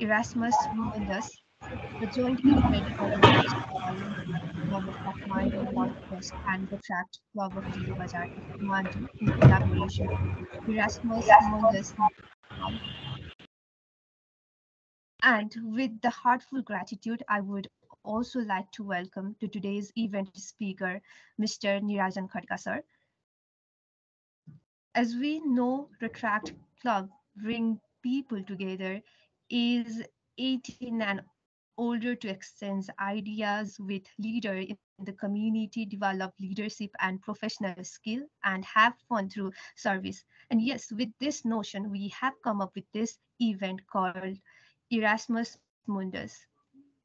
Erasmus Mundus, the joint event organized by Club of Podcast and the Tract Club of Dili Bazar Kathmandu in collaboration with Erasmus Mundus. And with the heartful gratitude, I would also like to welcome to today's event speaker, Mr. Nirajan Khadka sir. As we know, Retract Club bring people together is 18 and older to exchange ideas with leader in the community, develop leadership and professional skill, and have fun through service. And yes, with this notion, we have come up with this event called Erasmus Mundus.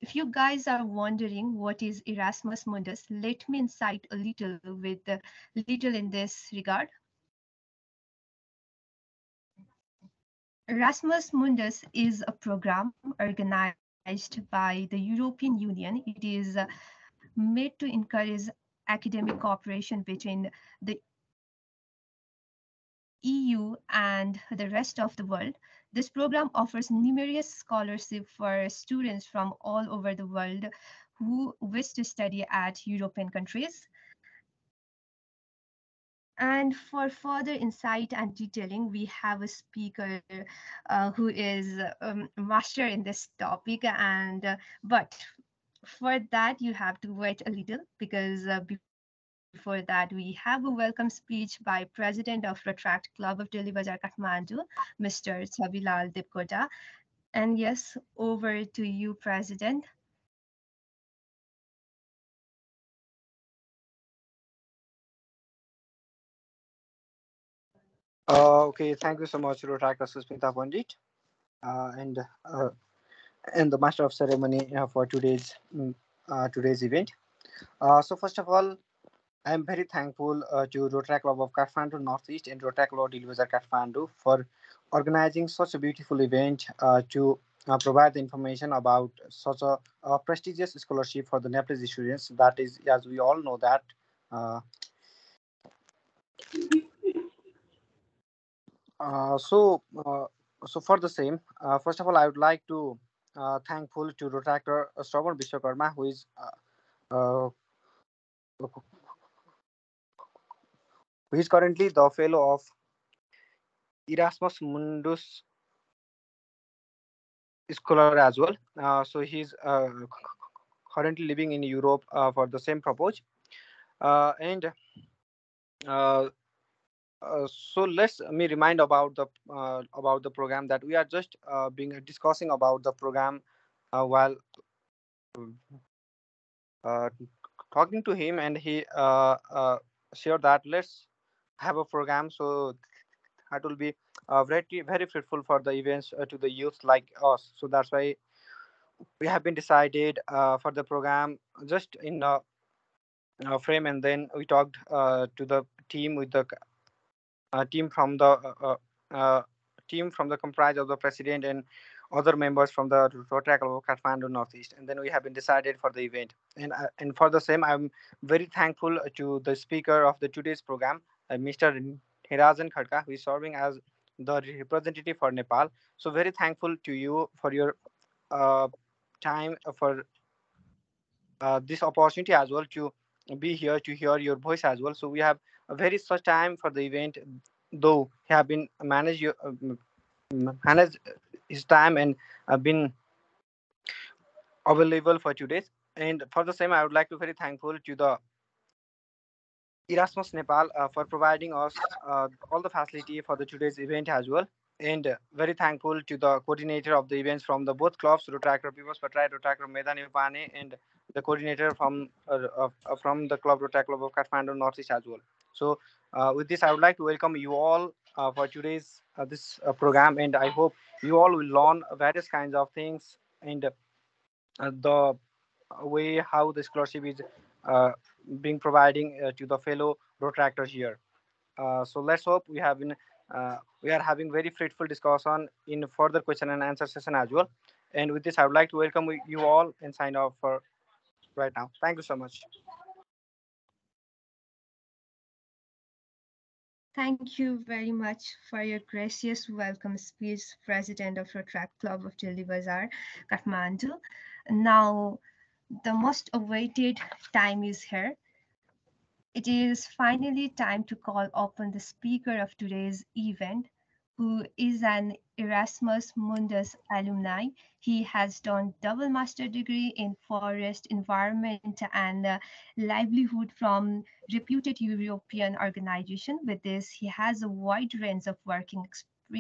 If you guys are wondering what is Erasmus Mundus, let me insight a little with the little in this regard. Erasmus Mundus is a program organized by the European Union. It is uh, made to encourage academic cooperation between the EU and the rest of the world. This program offers numerous scholarships for students from all over the world who wish to study at European countries. And for further insight and detailing, we have a speaker uh, who is um, master in this topic. And uh, but for that, you have to wait a little because uh, before that, we have a welcome speech by President of Retract Club of Delhi Bazaar Kathmandu, Mr. Chabilal Dipkota. And yes, over to you, President. Uh, okay, thank you so much, Rotarka Susmita Pandit, uh, and uh, and the master of ceremony uh, for today's mm, uh, today's event. Uh, so first of all, I am very thankful to Rotary Club of Kathmandu Northeast and Rotary Club Dilbazar Kathmandu for organizing such a beautiful event to provide the information about such a, a prestigious scholarship for the Nepalese students. That is, as we all know that. Uh, so, uh, so for the same, uh, first of all, I would like to uh, thankful to Rotractor Strobon Vishwakarma, who is uh, who is currently the fellow of Erasmus Mundus Scholar as well. So he's currently living in Europe for the same purpose. Uh, and uh, uh, so let's me remind about the uh, about the program that we are just uh, being discussing about the program uh, while uh, talking to him and he uh, uh, shared that let's have a program. So that will be uh, very very fruitful for the events uh, to the youth like us. So that's why we have been decided uh, for the program just in a, frame and then we talked uh, to the team with the uh, team from the uh, uh, team from the comprise of the president and other members from the Rotary Club of Kathmandu Northeast, and then we have been decided for the event. And uh, and for the same, I'm very thankful to the speaker of the today's program, uh, Mr. Hirajan Khadka, who is serving as the representative for Nepal. So very thankful to you for your uh, time for this opportunity as well to be here to hear your voice as well. So we have a very short time for the event, though he have been managed um, managed his time and have been available for two days. And for the same, I would like to very thankful to the Erasmus Nepal uh, for providing us uh, all the facility for the today's event as well. And uh, very thankful to the coordinator of the events from the both clubs, Rotractor People's Patrai, Rotractor Medan and the coordinator from uh, uh, from the club Rotrac Club of Kathmandu Northeast as well. So uh, with this, I would like to welcome you all uh, for today's uh, this program, and I hope you all will learn various kinds of things and the way how the scholarship is being providing to the fellow Rotractors here. So let's hope we have been uh, we are having very fruitful discussion in further question and answer session as well. And with this, I would like to welcome you all and sign off for right now. Thank you so much. Thank you very much for your gracious welcome speech, President of Retract Club of Delhi Bazaar, Kathmandu. Now, the most awaited time is here. It is finally time to call upon the speaker of today's event, who is an Erasmus Mundus alumni. He has done double master degree in forest environment and uh, livelihood from reputed European organization. With this, he has a wide range of working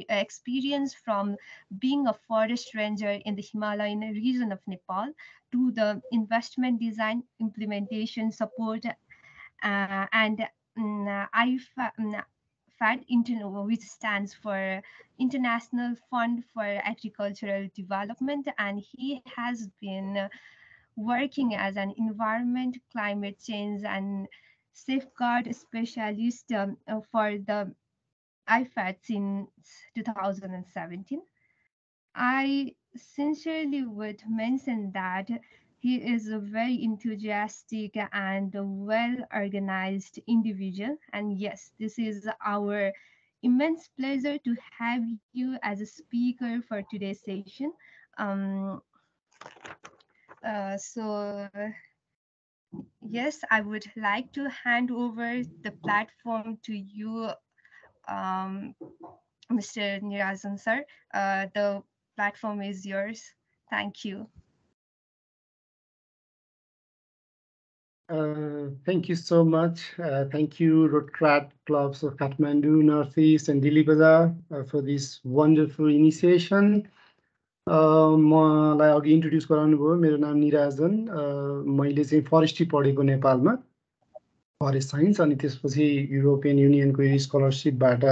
experience from being a forest ranger in the Himalayan region of Nepal to the investment design, implementation, support, uh, and um, IFA, FAD, which stands for International Fund for Agricultural Development, and he has been working as an environment, climate change, and safeguard specialist um, for the IFAD since 2017. I sincerely would mention that he is a very enthusiastic and well organized individual. And yes, this is our immense pleasure to have you as a speaker for today's session. Um, uh, so, yes, I would like to hand over the platform to you, um, Mr. Nirazan sir. Uh, the platform is yours. Thank you. Uh, thank you so much. Uh, thank you, Rotrat Clubs of Kathmandu, Northeast, and Dili Bazaar uh, for this wonderful initiation. मलाई अघि introduce गराउनु भयो मेरो नाम निराजन मैले चाहिँ forestry पढेको नेपालमा फरेस्ट साइन्स अनि त्यसपछि युरोपियन युनियनको स्कलरसिपबाट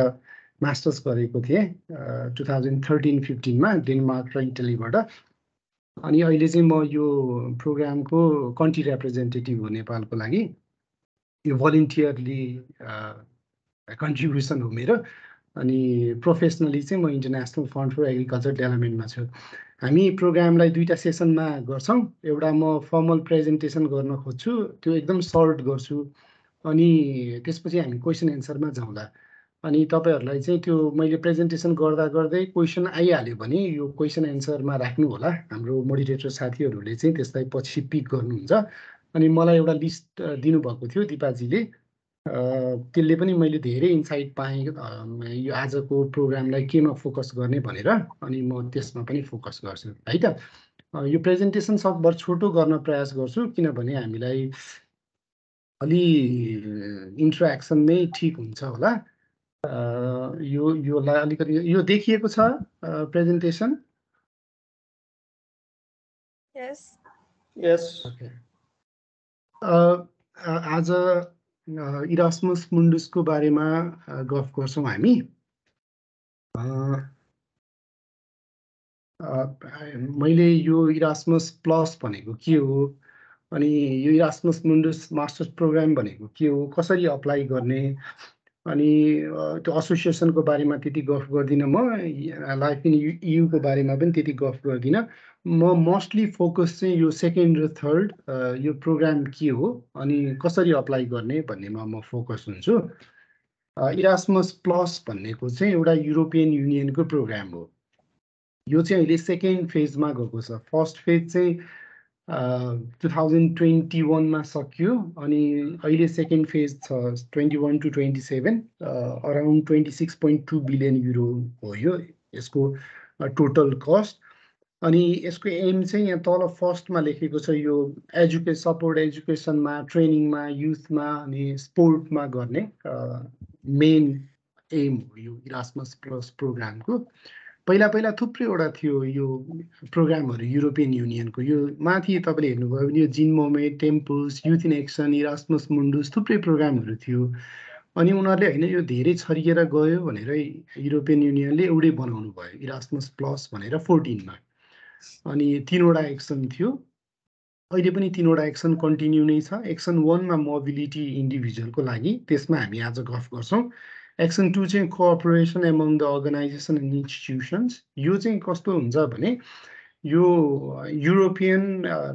मास्टर्स गरेको थिएँ टु थाउजन्ड थर्टिन फिफ्टिनमा डेनमार्क र इटलीबाट अनि अहिले चाहिँ म यो प्रोग्रामको कन्ट्री रिप्रेजेन्टेटिभ हो नेपालको लागि। यो भलिन्टियरली कन्ट्रिब्युसन हो मेरो। अनि प्रोफेसनली चाहिँ म इन्टरनेसनल फन्ड फर एग्रिकल्चर डेभलपमेन्टमा छु। हामी प्रोग्रामलाई दुईवटा सेसनमा गर्छौँ। एउटा म फर्मल प्रेजेन्टेसन गर्न खोज्छु त्यो एकदम सर्ट गर्छु। अनि त्यसपछि हामी क्वेसन एन्सरमा जाउँला। अनि तपाईँहरूलाई चाहिँ त्यो मैले प्रेजेन्टेसन गर्दा गर्दै क्वेसन आइहाल्यो भने यो क्वेसन एन्सरमा राख्नु होला हाम्रो मोडिरेटर साथीहरूले चाहिँ त्यसलाई पछि पिक गर्नुहुन्छ। अनि मलाई एउटा लिस्ट दिनुभएको थियो दिपाजीले। त्यसले पनि मैले धेरै इन्साइट पाएँ यो आजको प्रोग्रामलाई केमा फोकस गर्ने भनेर। अनि म त्यसमा पनि फोकस गर्छु है त? यो प्रेजेन्टेसन सकभर छोटो गर्न प्रयास गर्छु किनभने हामीलाई अलि इन्ट्रेक्सन नै ठिक हुन्छ होला। यो योलाई अलिकति यो देखिएको छ प्रेजेन्टेसन? आज इरास्मस मुन्डुसको बारेमा गफ गर्छौँ हामी। मैले यो इरास्मस प्लस भनेको के हो? अनि यो इरास्मस मुन्डुस मास्टर्स प्रोग्राम भनेको के हो? कसरी अप्लाई गर्ने? अनि त्यो एसोसिएसनको बारेमा त्यति गफ गर्दिनँ म। लाइफ इन युको बारेमा पनि त्यति गफ गर्दिनँ। म मोस्टली फोकस चाहिँ यो सेकेन्ड र थर्ड यो प्रोग्राम के हो अनि कसरी अप्लाई गर्ने भन्नेमा म फोकस हुन्छु। इरास्मस प्लस भन्नेको चाहिँ एउटा युरोपियन युनियनको प्रोग्राम हो। यो चाहिँ अहिले सेकेन्ड फेजमा गएको छ। फर्स्ट फेज चाहिँ टु थाउजन्ड ट्वेन्टी वानमा सक्यो अनि अहिले सेकेन्ड फेज छ twenty one two twenty seven around twenty six point two billion euro हो यो यसको टोटल कस्ट अनि यसको एम चाहिँ यहाँ तल फर्स्टमा लेखेको छ यो एजुके सपोर्ट एजुकेसनमा ट्रेनिङमा युथमा अनि स्पोर्टमा गर्ने मेन एम हो यो इरासमस प्लस प्रोग्रामको पहिला पहिला थुप्रैवटा थियो यो प्रोग्रामहरू युरोपियन युनियनको। यो माथि तपाईँले हेर्नुभयो भने यो Jean Monnet Tempus Youth in Action Erasmus Mundus थुप्रै प्रोग्रामहरू थियो। अनि उनीहरूले होइन यो धेरै छरिएर गयो भनेर युरोपियन युनियनले एउटै बनाउनु भयो इरास्मस प्लस भनेर फोर्टिनमा। अनि तिनवटा एक्सन थियो। अहिले पनि तिनवटा एक्सन कन्टिन्यू नै छ। एक्सन वानमा मोबिलिटी इन्डिभिजुअलको लागि त्यसमा हामी आज गफ गर्छौँ। एक्सन टू चाहिँ cooperation among the organization and institutions यो चाहिँ कस्तो हुन्छ भने यो युरोपियन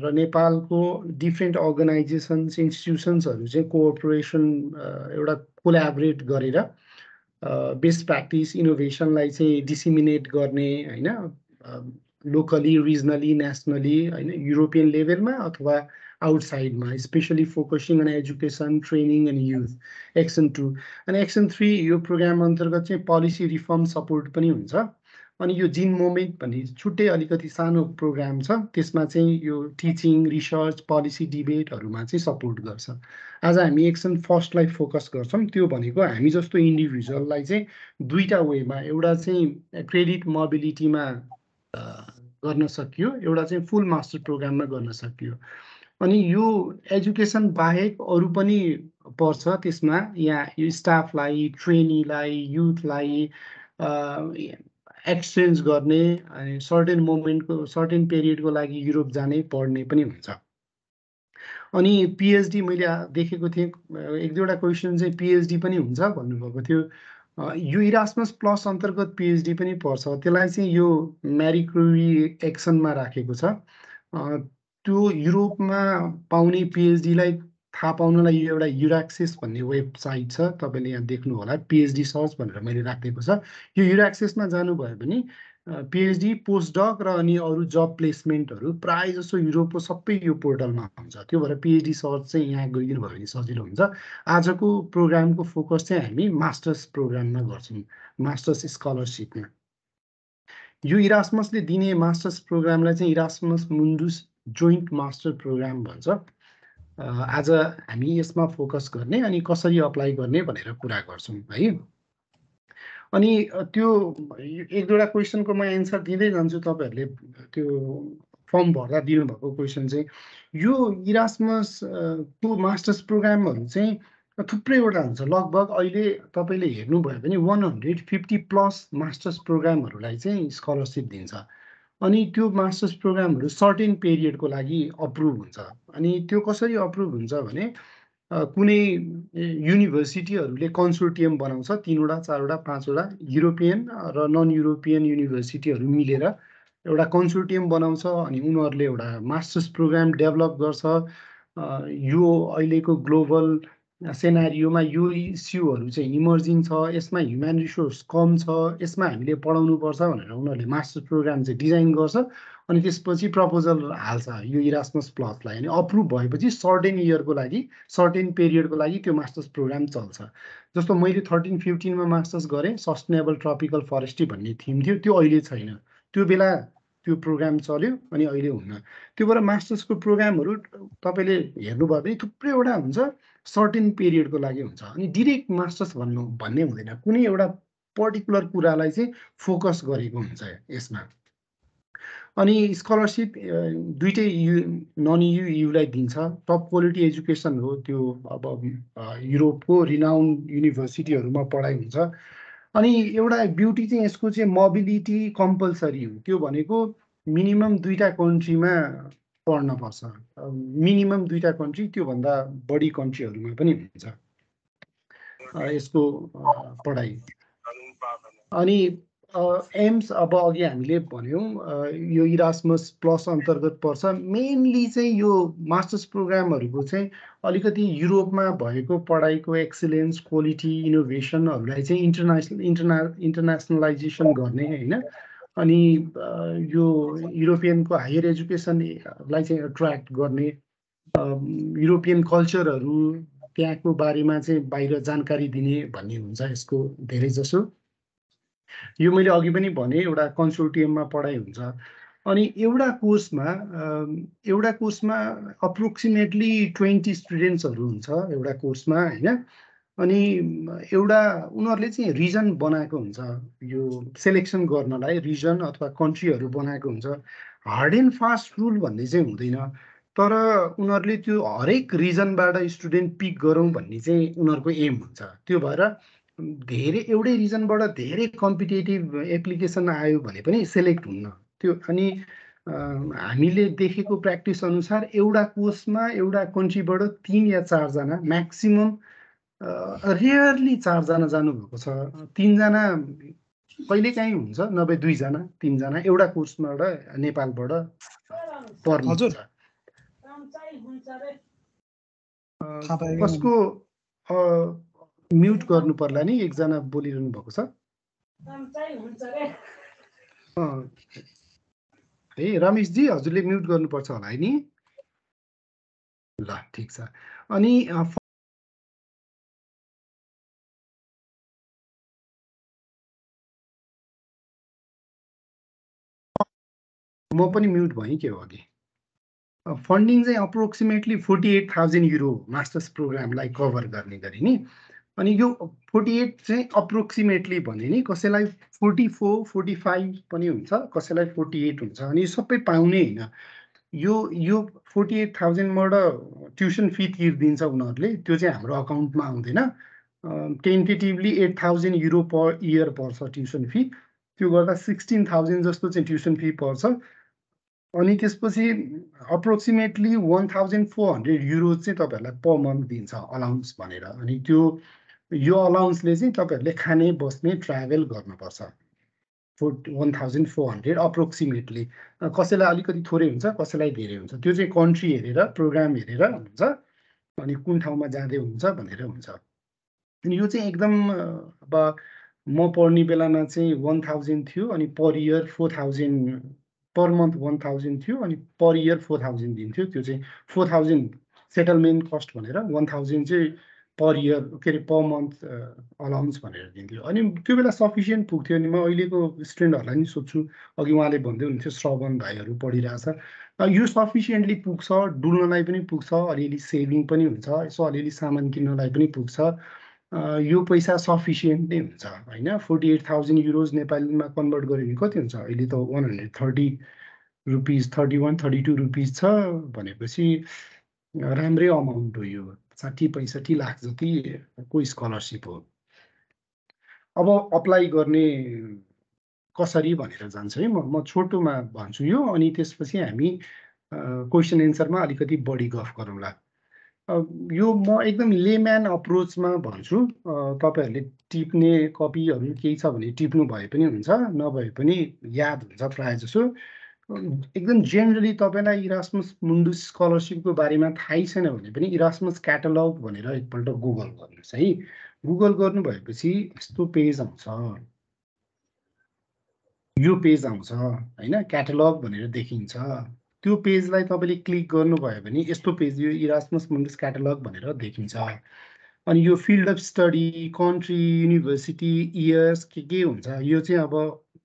र नेपालको डिफ्रेन्ट अर्गनाइजेसन्स इन्स्टिट्युसन्सहरू चाहिँ कोअपरेसन एउटा कोलाबरेट गरेर बेस्ट प्र्याक्टिस इनोभेसनलाई चाहिँ डिसिमिनेट गर्ने होइन लोकली रिजनली नेसनली होइन युरोपियन लेभलमा अथवा आउटसाइडमा specially focusing on education training and youth action two अनि एक्सन थ्री यो प्रोग्राम अन्तर्गत चाहिँ पोलिसी रिफर्म सपोर्ट पनि हुन्छ। अनि यो जिन मोमेन्ट भन्ने छुट्टै अलिकति सानो प्रोग्राम छ। त्यसमा चाहिँ यो टिचिङ रिसर्च पोलिसी डिबेटहरूमा चाहिँ सपोर्ट गर्छ। आज हामी एक्सन फर्स्टलाई फोकस गर्छौँ। त्यो भनेको हामी जस्तो इन्डिभिजुअललाई चाहिँ दुईवटा वेमा एउटा चाहिँ क्रेडिट मोबिलिटीमा गर्न सकियो। एउटा चाहिँ फुल मास्टर प्रोग्राममा गर्न सकियो। अनि यो एजुकेसन बाहेक अरू पनि पर्छ त्यसमा। यहाँ यो स्टाफलाई ट्रेनीलाई युथलाई एक्सचेन्ज गर्ने अनि सर्टेन मोमेन्टको सर्टेन पिरियडको लागि युरोप जाने पढ्ने पनि हुन्छ। अनि पिएचडी मैले देखेको थिएँ एक दुईवटा क्वेसन चाहिँ पिएचडी पनि हुन्छ भन्नुभएको थियो। यो इरासमस प्लस अन्तर्गत पिएचडी पनि पर्छ। त्यसलाई चाहिँ यो म्यारिक्रुरी एक्सनमा राखेको छ। त्यो युरोपमा पाउने पिएचडीलाई थाहा पाउनलाई यो एउटा युराक्सिस भन्ने वेबसाइट छ। तपाईँले यहाँ देख्नु होला पिएचडी सर्च भनेर मैले राखिदिएको छ। यो युराक्सिसमा जानुभयो भने पिएचडी पोस्टडक र अनि अरू जब प्लेसमेन्टहरू प्रायः जसो युरोपको सबै यो पोर्टलमा हुन्छ त्यो भएर पिएचडी सर्च चाहिँ यहाँ गरिदिनु भयो भने सजिलो हुन्छ। आजको प्रोग्रामको फोकस चाहिँ हामी मास्टर्स प्रोग्राममा गर्छौँ मास्टर्स स्कलरसिपमा यो इरासमसले दिने मास्टर्स प्रोग्रामलाई चाहिँ Erasmus Mundus joint master programme भन्छ। आज हामी यसमा फोकस गर्ने अनि कसरी अप्लाई गर्ने भनेर कुरा गर्छौँ है? अनि त्यो एक दुईवटा क्वेसनको म एन्सर दिँदै जान्छु तपाईँहरूले त्यो फर्म भर्दा दिनुभएको क्वेसन चाहिँ। यो इरासमस टु मास्टर्स प्रोग्रामहरू चाहिँ थुप्रैवटा हुन्छ। लगभग अहिले तपाईँले हेर्नुभयो भने one hundred fifty plus masters प्रोग्रामहरूलाई चाहिँ स्कलरसिप दिन्छ। अनि त्यो मास्टर्स प्रोग्रामहरू सर्टेन पिरियडको लागि अप्रुभ हुन्छ। अनि त्यो कसरी अप्रुभ हुन्छ भने कुनै युनिभर्सिटीहरूले कन्सोर्टियम बनाउँछ तिनवटा चारवटा पाँचवटा युरोपियन र नन युरोपियन युनिभर्सिटीहरू मिलेर एउटा कन्सोर्टियम बनाउँछ अनि उनीहरूले एउटा मास्टर्स प्रोग्राम डेभलप गर्छ। यो अहिलेको ग्लोबल सेनारियोमा यो इस्युहरू चाहिँ इमर्जिङ छ यसमा ह्युमन रिसोर्स कम छ यसमा हामीले पढाउनु पर्छ भनेर उनीहरूले मास्टर प्रोग्राम चाहिँ डिजाइन गर्छ अनि त्यसपछि प्रपोजल हाल्छ यो इरासमस प्लसलाई अनि अप्रुभ भएपछि सर्टेन इयरको लागि सर्टेन पिरियडको लागि त्यो मास्टर्स प्रोग्राम चल्छ। जस्तो मैले थर्टिन फिफ्टिनमा मास्टर्स गरेँ सस्टेनेबल ट्रपिकल फरेस्ट्री भन्ने थिम थियो त्यो अहिले छैन। त्यो बेला त्यो प्रोग्राम चल्यो अनि अहिले हुन्न। त्यो भएर मास्टर्सको प्रोग्रामहरू तपाईँले हेर्नुभयो भने थुप्रैवटा हुन्छ। सर्टेन पिरियडको लागि हुन्छ। अनि डिरेक्ट मास्टर्स भन्नु भन्ने हुँदैन। कुनै एउटा पर्टिकुलर कुरालाई चाहिँ फोकस गरेको हुन्छ यसमा। अनि स्कलरसिप दुइटै यु नन यु युलाई दिन्छ। टप क्वालिटी एजुकेसन हो त्यो अब युरोपको रिनाउन युनिभर्सिटीहरूमा पढाइ हुन्छ। अनि एउटा ब्युटी चाहिँ यसको चाहिँ मोबिलिटी कम्पलसरी हो। त्यो भनेको मिनिमम दुईवटा कन्ट्रीमा पढ्न पर्छ। मिनिमम दुईवटा कन्ट्री त्योभन्दा बढी कन्ट्रीहरूमा पनि हुन्छ। यसको पढाइ। अनि एम्स अब अघि हामीले भन्यौँ यो इरासमस प्लस अन्तर्गत पर्छ। मेनली चाहिँ यो मास्टर्स प्रोग्रामहरूको चाहिँ अलिकति युरोपमा भएको पढाइको एक्सिलेन्स क्वालिटी इनोभेसनहरूलाई चाहिँ इन्टरनेसनल इन्टरना इन्टरनेसनलाइजेसन गर्ने होइन? अनि यो युरोपियनको हायर एजुकेसनलाई चाहिँ एट्र्याक्ट गर्ने युरोपियन कल्चरहरू त्यहाँको बारेमा चाहिँ बाहिर जानकारी दिने भन्ने हुन्छ यसको धेरै जसो। यो मैले अघि पनि भने एउटा कन्सोर्टियममा पढाइ हुन्छ। अनि एउटा कोर्समा एउटा कोर्समा अप्रोक्सिमेटली ट्वेन्टी स्टुडेन्ट्सहरू हुन्छ एउटा कोर्समा होइन? अनि एउटा उनीहरूले चाहिँ रिजन बनाएको हुन्छ यो सेलेक्सन गर्नलाई रिजन अथवा कन्ट्रीहरू बनाएको हुन्छ। हार्ड एन्ड फास्ट रुल भन्ने चाहिँ हुँदैन तर उनीहरूले त्यो हरेक रिजनबाट स्टुडेन्ट पिक गरौँ भन्ने चाहिँ उनीहरूको एम हुन्छ। त्यो भएर धेरै एउटै रिजनबाट धेरै कम्पिटेटिभ एप्लिकेसन आयो भने पनि सेलेक्ट हुन्न। त्यो अनि हामीले देखेको प्र्याक्टिस अनुसार एउटा कोर्समा एउटा कन्ट्रीबाट तिन या चारजना म्याक्सिमम् रेयरली चारजना जानुभएको छ। तिनजना कहिलेकाहीँ हुन्छ नभए दुईजना तिनजना एउटा कोर्सबाट नेपालबाट पर्नु कसको म्युट गर्नु पर्ला नि? एकजना बोलिरहनु भएको छ। ए रमेशजी हजुरले म्युट गर्नुपर्छ होला है नि? ल ठिक छ। अनि म पनि म्युट भएँ के हो अघि फन्डिङ चाहिँ approximately forty eight thousand euro masters प्रोग्रामलाई cover गर्ने गरी नि। अनि यो फोर्टी एट चाहिँ अप्रोक्सिमेटली भने नि कसैलाई फोर्टी फोर फोर्टी फाइभ पनि हुन्छ कसैलाई फोर्टी एट हुन्छ। अनि यो सबै पाउने होइन। यो यो फोर्टी एट थाउजन्डबाट ट्युसन फी तिर्दिन्छ उनीहरूले त्यो चाहिँ हाम्रो अकाउन्टमा आउँदैन। Tentatively eight thousand euro per year पर्छ ट्युसन फी। त्यो गर्दा सिक्सटिन थाउजन्ड जस्तो चाहिँ ट्युसन फी पर्छ। अनि त्यसपछि approximately one thousand four hundred euro चाहिँ तपाईँहरूलाई पर मन्थ दिन्छ अलाउन्स भनेर। अनि त्यो यो अलाउन्सले चाहिँ तपाईँहरूले खाने बस्ने ट्राभल गर्नुपर्छ। Four one thousand four hundred approximately कसैलाई अलिकति थोरै हुन्छ कसैलाई धेरै हुन्छ। त्यो चाहिँ कन्ट्री हेरेर प्रोग्राम हेरेर हुन्छ। अनि कुन ठाउँमा जाँदै हुन्छ भनेर हुन्छ। अनि यो चाहिँ एकदम अब म पढ्ने बेलामा चाहिँ वान थाउजन्ड थियो। अनि per year four thousand per month one thousand थियो अनि पर इयर फोर थाउजन्ड दिन्थ्यो। त्यो चाहिँ फोर थाउजन्ड सेटलमेन्ट कस्ट भनेर वान थाउजन्ड चाहिँ पर इयर के अरे पर मन्थ अलाउन्स भनेर दिन्थ्यो। अनि त्यो बेला सफिसियन्ट पुग्थ्यो अनि म अहिलेको स्टुडेन्टहरूलाई नि सोध्छु। अघि उहाँले भन्दै हुनुहुन्थ्यो श्रवण भाइहरू पढिरहेछ। यो सफिसियन्टली पुग्छ डुल्नलाई पनि पुग्छ अलिअलि सेभिङ पनि हुन्छ यसो अलिअलि सामान किन्नलाई पनि पुग्छ। यो पैसा सफिसियन्ट नै हुन्छ होइन? फोर्टी एट थाउजन्ड युरोज नेपालीमा कन्भर्ट गऱ्यो भने कति हुन्छ अहिले त one hundred thirty rupees thirty one thirty two rupees छ भनेपछि राम्रै अमाउन्ट हो यो। साठी पैँसठी लाख जतिको स्कलरसिप हो। अब अप्लाई गर्ने कसरी भनेर जान्छ है? म म छोटोमा भन्छु यो अनि त्यसपछि हामी क्वेसन एन्सरमा अलिकति बढी गफ गरौँला। यो म एकदम लेम्यान अप्रोचमा भन्छु। तपाईँहरूले टिप्ने कपीहरू केही छ भने टिप्नु भए पनि हुन्छ नभए पनि याद हुन्छ प्रायः जसो। एकदम जेनरली तपाईँलाई इरास्मस मुन्डुस स्कलरसिपको बारेमा थाहै छैन भने पनि इरास्मस क्याटलग भनेर एकपल्ट गुगल गर्नुहोस् है। गुगल गर्नु भएपछि यस्तो पेज आउँछ। यो पेज आउँछ होइन? क्याटलग भनेर देखिन्छ। त्यो पेजलाई तपाईँले क्लिक गर्नुभयो भने यस्तो पेज यो इरास्मस मुन्डुस क्याटलग भनेर देखिन्छ। अनि यो field of study country university years के के हुन्छ? यो चाहिँ अब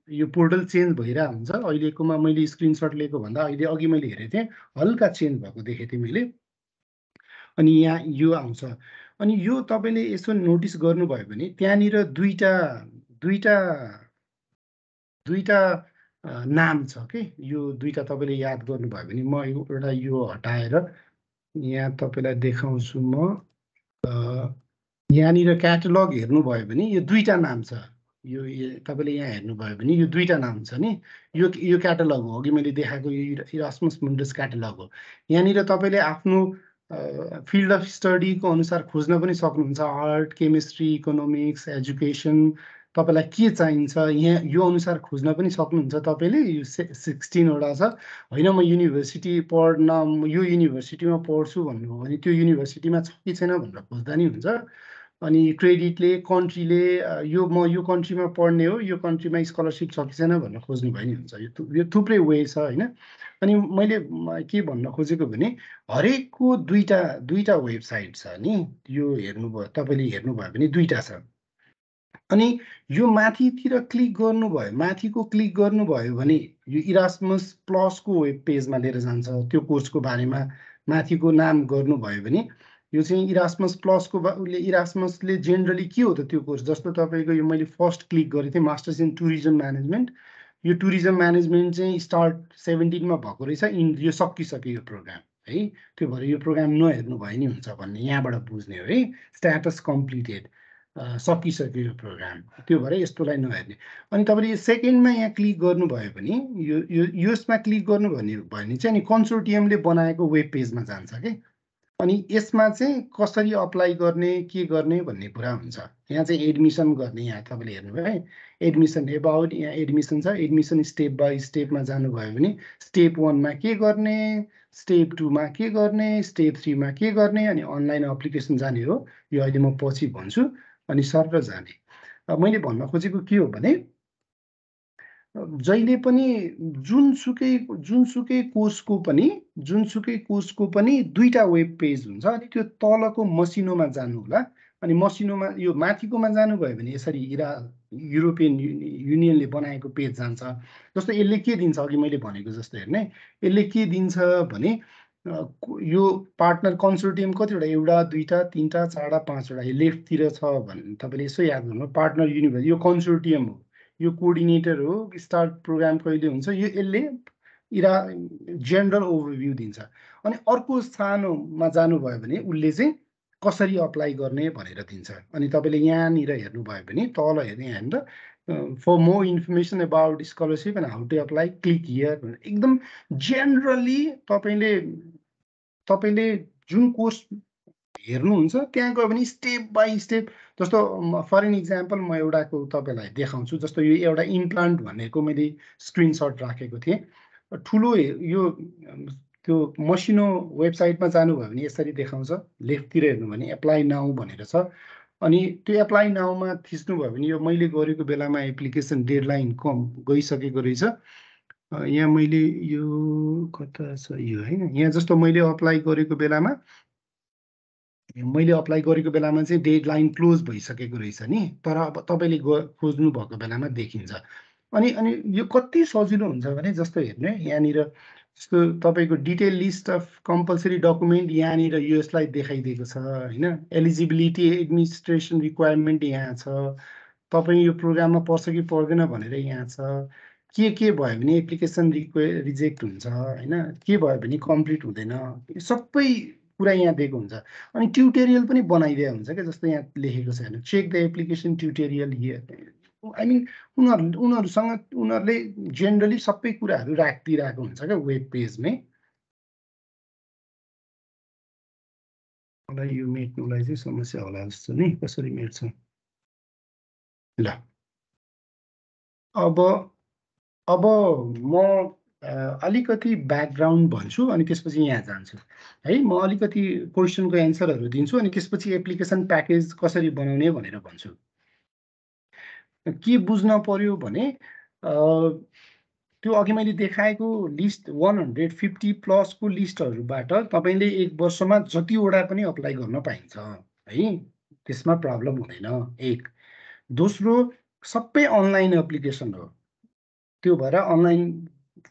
यो पोर्टल चेन्ज भइरहेको हुन्छ। अहिलेकोमा मैले स्क्रिनसट लिएको भन्दा अहिले अघि मैले हेरेको थिएँ हल्का चेन्ज भएको देखेको थिएँ मैले। अनि यहाँ यो आउँछ। अनि यो तपाईँले यसो नोटिस गर्नुभयो भने त्यहाँनिर दुईवटा दुईवटा दुईवटा नाम छ कि? यो दुईवटा तपाईँले याद गर्नुभयो भने म एउटा यो हटाएर यहाँ तपाईँलाई देखाउँछु म। यहाँनिर क्याटलग हेर्नुभयो भने यो दुईवटा नाम छ। यो तपाईँले यहाँ हेर्नुभयो भने यो दुईवटा नाम छ नि। यो यो क्याटलग हो अघि मैले देखाएको यो इरास्मस मुन्डस क्याटलग हो। यहाँनिर तपाईँले आफ्नो फिल्ड अफ स्टडीको अनुसार खोज्न पनि सक्नुहुन्छ। आर्ट केमिस्ट्री इकोनोमिक्स एजुकेसन तपाईँलाई के चाहिन्छ यहाँ यो अनुसार खोज्न पनि सक्नुहुन्छ तपाईँले। यो सिक्सटिनवटा छ। होइन म युनिभर्सिटी पढ्न यो युनिभर्सिटीमा पढ्छु भन्नुभयो भने त्यो युनिभर्सिटीमा छ कि छैन भनेर खोज्दा नि हुन्छ। अनि क्रेडिटले कन्ट्रीले यो म यो कन्ट्रीमा पढ्ने हो यो कन्ट्रीमा स्कलरसिप छ कि छैन भनेर खोज्नु भयो नि हुन्छ। यो यो थुप्रै वे छ होइन। अनि मैले के भन्न खोजेको भने हरेकको दुईवटा दुईवटा वेबसाइट छ नि। यो हेर्नुभयो तपाईँले हेर्नुभयो भने दुईवटा छ। अनि यो माथितिर क्लिक गर्नुभयो माथिको क्लिक गर्नुभयो भने यो इरास्मस प्लसको वेब पेजमा लिएर जान्छ त्यो कोर्सको बारेमा माथिको नाम गर्नुभयो भने यो चाहिँ इरास्मस प्लसको उसले इरास्मसले जेनरली के हो त त्यो कोर्स? जस्तो तपाईँको यो मैले फर्स्ट क्लिक गरेको थिएँ मास्टर्स इन टुरिज्म म्यानेजमेन्ट यो टुरिज्म म्यानेजमेन्ट चाहिँ स्टार्ट सेभेन्टिनमा भएको रहेछ इन यो सकिसक्यो यो प्रोग्राम है? त्यो भएर यो प्रोग्राम नहेर्नु भयो नि हुन्छ भन्ने यहाँबाट बुझ्ने हो है? स्ट्याटस कम्प्लिटेड सकिसक्यो यो प्रोग्राम। त्यो भएर यस्तोलाई नहेर्ने अनि तपाईँले सेकेन्डमा यहाँ क्लिक गर्नुभयो भने यो यो यसमा क्लिक गर्नु भन्ने भयो भने चाहिँ अनि कन्सोर्टियमले बनाएको वेब पेजमा जान्छ कि? अनि यसमा चाहिँ कसरी अप्लाई गर्ने के गर्ने भन्ने कुरा हुन्छ। यहाँ चाहिँ एडमिसन गर्ने यहाँ तपाईँले हेर्नुभयो है। एडमिसन एबाउट यहाँ एडमिसन छ। एडमिसन स्टेप बाई स्टेपमा जानुभयो भने स्टेप वानमा के गर्ने स्टेप टूमा के गर्ने स्टेप थ्रीमा के गर्ने अनि अनलाइन एप्लिकेसन जाने हो। यो अहिले म पछि भन्छु। अनि सर जाने। मैले भन्न खोजेको के हो भने जहिले पनि जुनसुकै जुनसुकै कोर्सको पनि जुनसुकै कोर्सको पनि दुईवटा वेब पेज हुन्छ अनि त्यो तलको मसिनोमा जानु होला अनि मसिनोमा यो माथिकोमा जानुभयो भने यसरी इरा युरोपियन युनियनले बनाएको पेज जान्छ। जस्तो यसले के दिन्छ अघि मैले भनेको जस्तो हेर्ने यसले के दिन्छ भने यो पार्टनर कन्सोर्टियम कतिवटा? एउटा दुईवटा तिनवटा चारवटा पाँचवटा? लेफ्टतिर छ भने तपाईँले यसो याद गर्नु पार्टनर युनिभर्स। यो कन्सोर्टियम हो यो कोअर्डिनेटर हो स्टार्ट प्रोग्राम कहिले हुन्छ यो यसले इरा जेनरल ओभरभ्यू दिन्छ। अनि अर्को सानोमा जानुभयो भने उसले चाहिँ कसरी अप्लाई गर्ने भनेर दिन्छ। अनि तपाईँले यहाँनिर हेर्नुभयो भने तल हेर्ने यहाँनिर for more information about scholarship and how to apply click here भनेर। एकदम जेनरली तपाईँले तपाईँले जुन कोर्स हेर्नुहुन्छ त्यहाँ गयो भने स्टेप बाई स्टेप जस्तो फर एन इक्जाम्पल म एउटाको तपाईँलाई देखाउँछु जस्तो यो एउटा इम्प्लान्ट भनेको मैले स्क्रिनसट राखेको थिएँ। ठुलो यो त्यो मसिनो वेबसाइटमा जानुभयो भने यसरी देखाउँछ लेफ्टतिर हेर्नु भने एप्लाई नाउ भनेर छ। अनि त्यो एप्लाई नाउमा थिच्नुभयो भने यो मैले गरेको बेलामा एप्लिकेसन डेडलाइन कम गइसकेको रहेछ। यहाँ मैले यो कता छ यो होइन? यहाँ जस्तो मैले अप्लाई गरेको बेलामा मैले अप्लाई गरेको बेलामा चाहिँ डेडलाइन क्लोज भइसकेको रहेछ नि। तर अब तपाईँले खोज्नु भएको बेलामा देखिन्छ। अनि अनि यो कति सजिलो हुन्छ भने जस्तो हेर्नु यहाँनिर जस्तो तपाईँको detail list of compulsory document यहाँनिर यसलाई देखाइदिएको छ होइन? एलिजिबिलिटी एडमिनिस्ट्रेसन रिक्वायरमेन्ट यहाँ छ। तपाईँ यो प्रोग्राममा पर्छ कि पर्दैन भनेर यहाँ छ। के के भयो भने एप्लिकेसन रिक्वे रिजेक्ट हुन्छ होइन? के भयो भने कम्प्लिट हुँदैन। सबै कुरा यहाँ दिएको हुन्छ। अनि ट्युटोरियल पनि बनाइदिएको हुन्छ क्या जस्तो यहाँ लेखेको छ होइन check the application tutorial I mean उनीहरू उनीहरूसँग उनीहरूले जेनरली सबै कुराहरू राखिदिइरहेको हुन्छ क्या वेब पेजमै मलाई यो मेट्नुलाई चाहिँ समस्या होला जस्तो नि। कसरी मेट्छ? ल। अब अब म अलिकति ब्याकग्राउन्ड भन्छु अनि त्यसपछि यहाँ जान्छु। है म अलिकति क्वेसनको एन्सरहरू दिन्छु अनि त्यसपछि एप्लिकेसन प्याकेज कसरी बनाउने भनेर भन्छु। के बुझ्न पर्यो भने त्यो अघि मैले देखाएको लिस्ट वान हन्ड्रेड फिफ्टी प्लसको लिस्टहरूबाट तपाईँले एक वर्षमा जतिवटा पनि अप्लाई गर्न पाइन्छ है त्यसमा प्रब्लम हुँदैन। एक दोस्रो सबै अनलाइन एप्लिकेसन हो। त्यो भएर अनलाइन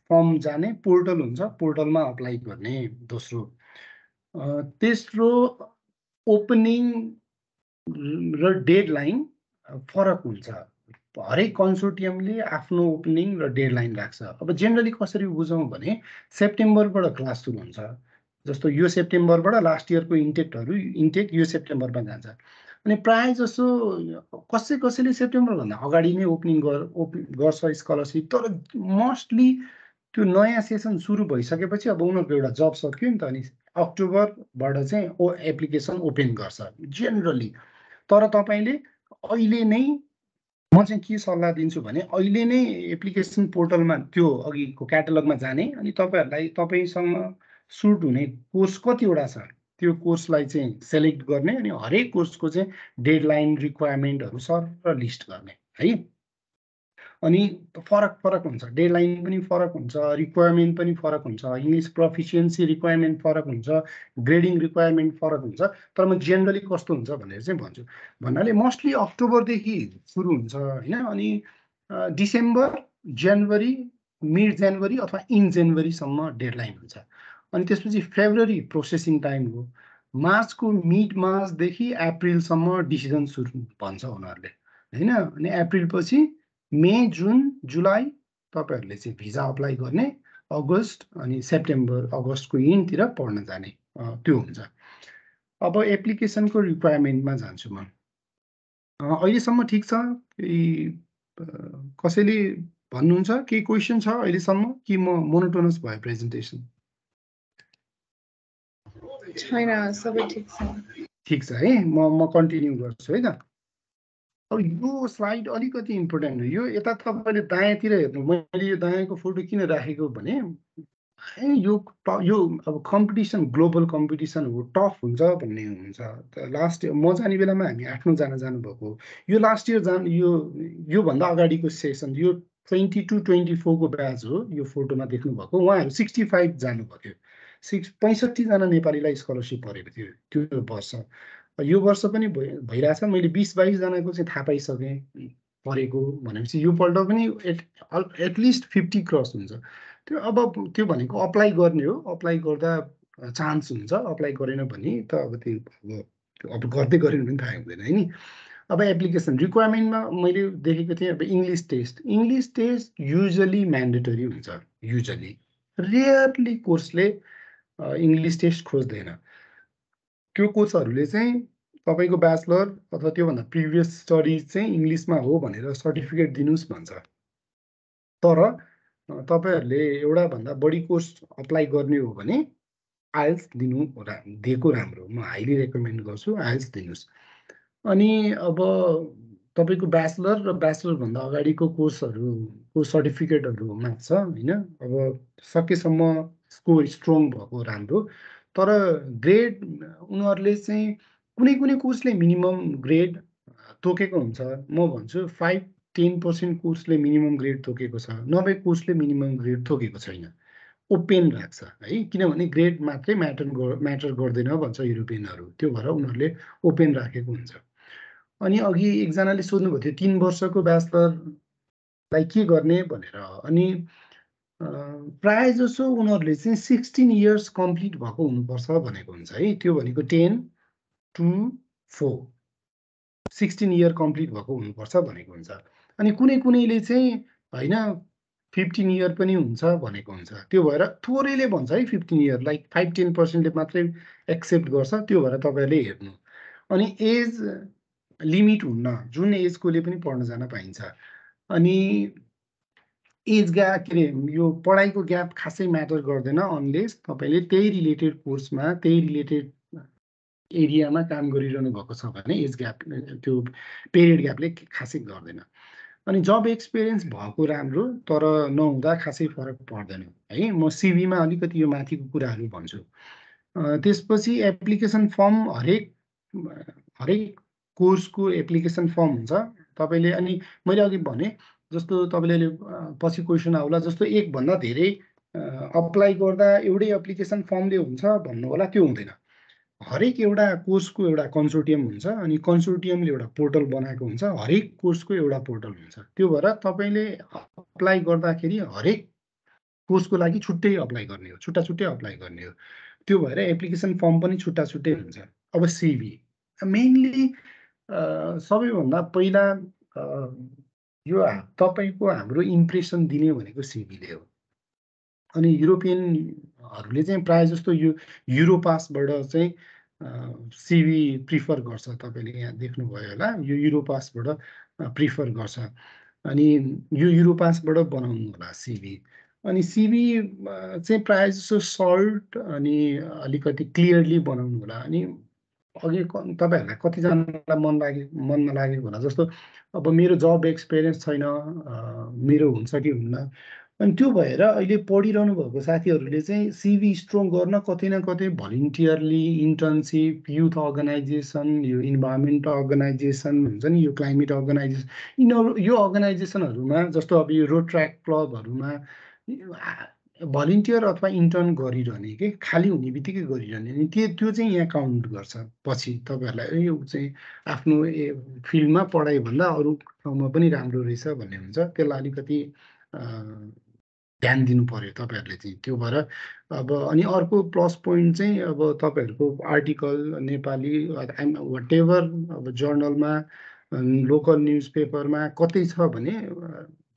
फर्म जाने पोर्टल हुन्छ पोर्टलमा अप्लाई गर्ने दोस्रो। तेस्रो ओपनिङ र डेडलाइन फरक हुन्छ। हरेक कन्सोर्टियमले आफ्नो ओपनिङ र डेडलाइन राख्छ। अब जेनरली कसरी बुझौँ भने सेप्टेम्बरबाट क्लास सुरु हुन्छ। जस्तो यो सेप्टेम्बरबाट लास्ट इयरको इन्टेक्टहरू इन्टेक यो सेप्टेम्बरमा जान्छ। अनि प्रायः जसो कसै कसैले सेप्टेम्बरभन्दा अगाडि नै ओपनिङ गर ओप गर्छ स्कलरसिप तर मोस्टली त्यो नयाँ सेसन सुरु भइसकेपछि अब उनीहरूको एउटा जब सक्यो नि त अनि अक्टोबरबाट चाहिँ ओ एप्लिकेसन ओपन गर्छ जेनरली तर तपाईँले अहिले नै म चाहिँ के सल्लाह दिन्छु भने अहिले नै एप्लिकेसन पोर्टलमा त्यो अघिको क्याटलगमा जाने अनि तपाईँहरूलाई तपाईँसँग सुट हुने कोर्स कतिवटा छ? त्यो कोर्सलाई चाहिँ सेलेक्ट गर्ने अनि हरेक कोर्सको चाहिँ डेडलाइन रिक्वायरमेन्टहरू सर लिस्ट गर्ने है? अनि फरक फरक हुन्छ डेडलाइन पनि फरक हुन्छ रिक्वायरमेन्ट पनि फरक हुन्छ इङ्ग्लिस प्रोफिसियन्सी रिक्वायरमेन्ट फरक हुन्छ ग्रेडिङ रिक्वायरमेन्ट फरक हुन्छ तर म जेनरली कस्तो हुन्छ भनेर चाहिँ भन्छु। भन्नाले मोस्टली अक्टोबरदेखि सुरु हुन्छ होइन? अनि डिसेम्बर जनवरी मिड जनवरी अथवा इन जनवरीसम्म डेडलाइन हुन्छ। अनि त्यसपछि फेब्रुअरी प्रोसेसिङ टाइम हो मार्चको मिड मार्चदेखि अप्रिलसम्म डिसिजन सुरु भन्छ उनीहरूले होइन? अनि अप्रिलपछि मे जुन जुलाई तपाईँहरूले चाहिँ भिजा अप्लाई गर्ने अगस्त अनि सेप्टेम्बर अगस्तको इन्डतिर पढ्न जाने त्यो हुन्छ। अब एप्लिकेसनको रिक्वायरमेन्टमा जान्छु म। अहिलेसम्म ठिक छ? कसैले भन्नुहुन्छ? केही क्वेसन छ अहिलेसम्म? कि म मोनोटोनस भयो प्रेजेन्टेसन? छैन सबै ठिक छ। ठिक छ है? म म कन्टिन्यू गर्छु है त? अब यो स्लाइड अलिकति इम्पोर्टेन्ट हो। यो यता तपाईँले दायाँतिर हेर्नु मैले यो दायाँको फोटो किन राखेको भने यो यो अब कम्पिटिसन ग्लोबल कम्पिटिसन हो टफ हुन्छ भन्ने हुन्छ। लास्ट इयर म जाने बेलामा हामी आठ नौजना जानुभएको यो लास्ट इयर जानु यो योभन्दा अगाडिको सेसन यो ट्वेन्टी टू ट्वेन्टी फोरको ब्याच हो यो फोटोमा देख्नुभएको। उहाँहरू सिक्सटी फाइभ जानुभएको थियो सिक्स पैँसठीजना नेपालीलाई स्कलरसिप परेको थियो त्यो वर्ष। यो वर्ष पनि भइ भइरहेछ। मैले बिस बाइसजनाको चाहिँ थाहा पाइसकेँ परेको भनेपछि योपल्ट पनि एट एटलिस्ट फिफ्टी क्रस हुन्छ। त्यो अब त्यो भनेको अप्लाई गर्ने हो। अप्लाई गर्दा चान्स हुन्छ। अप्लाई गरेन भने त अब त्यो अब अब गर्दै गरेन भने थाहा हुँदैन है अब एप्लिकेसन रिक्वायरमेन्टमा मैले देखेको थिएँ अब English test. English test usually mandatory हुन्छ। युजली। रेयरली कोर्सले इङ्ग्लिस टेस्ट खोज्दैन। त्यो कोर्सहरूले चाहिँ तपाईँको ब्याचलर अथवा त्योभन्दा प्रिभियस स्टडिज चाहिँ इङ्ग्लिसमा हो भनेर सर्टिफिकेट दिनुहोस् भन्छ। तर तपाईँहरूले एउटाभन्दा बढी कोर्स अप्लाई गर्ने हो भने आइल्स दिनु रा दिएको राम्रो। म हाइली रेकमेन्ड गर्छु आइल्स दिनुहोस्। अनि अब तपाईँको ब्याचलर र ब्याचलरभन्दा अगाडिको कोर्सहरूको सर्टिफिकेटहरू माग्छ होइन? अब सकेसम्म स्कोर स्ट्रङ भएको राम्रो। तर ग्रेड उनीहरूले चाहिँ कुनै कुनै कोर्सले मिनिमम ग्रेड तोकेको हुन्छ। म भन्छु फाइभ टेन पर्सेन्ट कोर्सले मिनिमम ग्रेड तोकेको छ। नभए कोर्सले मिनिमम ग्रेड तोकेको छैन। ओपेन राख्छ है? किनभने ग्रेड मात्रै म्याटर म्याटर गर्दैन भन्छ युरोपियनहरू। त्यो भएर उनीहरूले ओपेन राखेको हुन्छ। अनि अघि एकजनाले सोध्नुभएको थियो तिन वर्षको ब्याचलरलाई के गर्ने? भनेर। अनि प्रायः जसो उनीहरूले चाहिँ सिक्सटिन इयर्स कम्प्लिट भएको हुनुपर्छ भनेको हुन्छ है। त्यो भनेको ten to four. Sixteen year complete भएको हुनुपर्छ भनेको हुन्छ। अनि कुनै कुनैले चाहिँ होइन फिफ्टिन इयर पनि हुन्छ भनेको हुन्छ। त्यो भएर थोरैले भन्छ है fifteen year. Like five ten पर्सेन्टले मात्रै एक्सेप्ट गर्छ। त्यो भएर तपाईँहरूले हेर्नु। अनि एज लिमिट हुन्न जुन एजकोले पनि पढ्न जान पाइन्छ। अनि एज ग्याप के अरे यो पढाइको ग्याप खासै म्याटर गर्दैन अनलेस तपाईँले त्यही रिलेटेड कोर्समा त्यही रिलेटेड एरियामा काम गरिरहनु भएको छ भने एज ग्याप त्यो पेरियड ग्यापले खासै गर्दैन। अनि जब एक्सपिरियन्स भएको राम्रो तर नहुँदा खासै फरक पर्दैन। है म सिभीमा अलिकति यो माथिको कुराहरू भन्छु। त्यसपछि एप्लिकेसन फर्म हरेक हरेक कोर्सको एप्लिकेसन फर्म हुन्छ। तपाईँले अनि मैले अघि भने जस्तो तपाईँले पछि क्वेसन आउला जस्तो एकभन्दा धेरै अप्लाई गर्दा एउटै एप्लिकेसन फर्मले हुन्छ भन्नु होला त्यो हुँदैन। हरेक एउटा कोर्सको एउटा कन्सोर्टियम हुन्छ अनि कन्सोर्टियमले एउटा पोर्टल बनाएको हुन्छ हरेक कोर्सको एउटा पोर्टल हुन्छ। त्यो भएर तपाईँले अप्लाई गर्दाखेरि हरेक कोर्सको लागि छुट्टै अप्लाई गर्ने हो छुट्टा छुट्टै अप्लाई गर्ने हो। त्यो भएर एप्लिकेसन फर्म पनि छुट्टा छुट्टै हुन्छ। अब सिभी मेनली सबैभन्दा पहिला यो तपाईँको हाम्रो इम्प्रेसन दिने भनेको सिभीले हो। अनि युरोपियनहरूले चाहिँ प्रायः जस्तो यो युरोपासबाट चाहिँ सिभी प्रिफर गर्छ तपाईँले यहाँ देख्नुभयो होला। यो युरोपासबाट प्रिफर गर्छ। अनि यो युरोपासबाट बनाउनु होला सिभी अनि सिभी चाहिँ प्रायः जस्तो सर्ट अनि अलिकति क्लियरली बनाउनु होला। अनि अघि तपाईँहरूलाई कतिजनालाई मन लागे मन नलागेको होला जस्तो अब मेरो जब एक्सपिरियन्स छैन मेरो हुन्छ कि हुन्न। अनि त्यो भएर अहिले पढिरहनु भएको साथीहरूले चाहिँ सिभी स्ट्रङ गर्न कतै न कतै भलिन्टियरली इन्टर्नसिप युथ अर्गनाइजेसन यो इन्भाइरोमेन्ट अर्गनाइजेसन हुन्छ नि यो क्लाइमेट अर्गनाइजेसन यिनीहरू यो अर्गनाइजेसनहरूमा जस्तो अब यो रोड ट्र्याक क्लबहरूमा भलिन्टियर अथवा इन्टर्न गरिरहने कि खाली हुने बित्तिकै गरिरहने अनि त्यो त्यो चाहिँ यहाँ काउन्ट गर्छ। पछि तपाईँहरूलाई यो चाहिँ आफ्नो फिल्डमा पढाइभन्दा अरू ठाउँमा पनि राम्रो रहेछ भन्ने हुन्छ। त्यसलाई अलिकति ध्यान दिनु पऱ्यो तपाईँहरूले चाहिँ त्यो भएर। अब अनि अर्को प्लस पोइन्ट चाहिँ अब तपाईँहरूको आर्टिकल नेपाली वाट एभर अब जर्नलमा लोकल न्युज पेपरमा कतै छ भने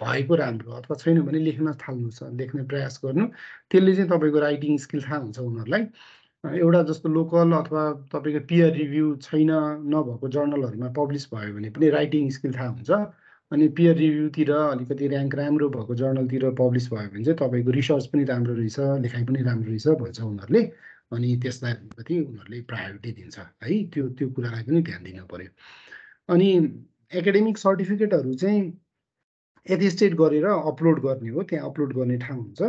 भएको राम्रो अथवा छैन भने लेख्न थाल्नु छ लेख्ने प्रयास गर्नु। त्यसले चाहिँ तपाईँको राइटिङ स्किल थाहा हुन्छ उनीहरूलाई। एउटा जस्तो लोकल अथवा तपाईँको पियर रिभ्यू छैन नभएको जर्नलहरूमा पब्लिस भयो भने पनि राइटिङ स्किल थाहा हुन्छ। अनि पियर रिभ्यूतिर अलिकति ऱ्याङ्क राम्रो भएको जर्नलतिर पब्लिस भयो भने चाहिँ तपाईँको रिसर्च पनि राम्रो रहेछ लेखाइ पनि राम्रो रहेछ भन्छ उनीहरूले। अनि त्यसलाई अलिकति उनीहरूले प्रायोरिटी दिन्छ है। त्यो त्यो कुरालाई पनि ध्यान दिनु पऱ्यो अनि एकाडेमिक सर्टिफिकेटहरू चाहिँ एथिस्टेट गरेर अपलोड गर्ने हो त्यहाँ अपलोड गर्ने ठाउँ हुन्छ।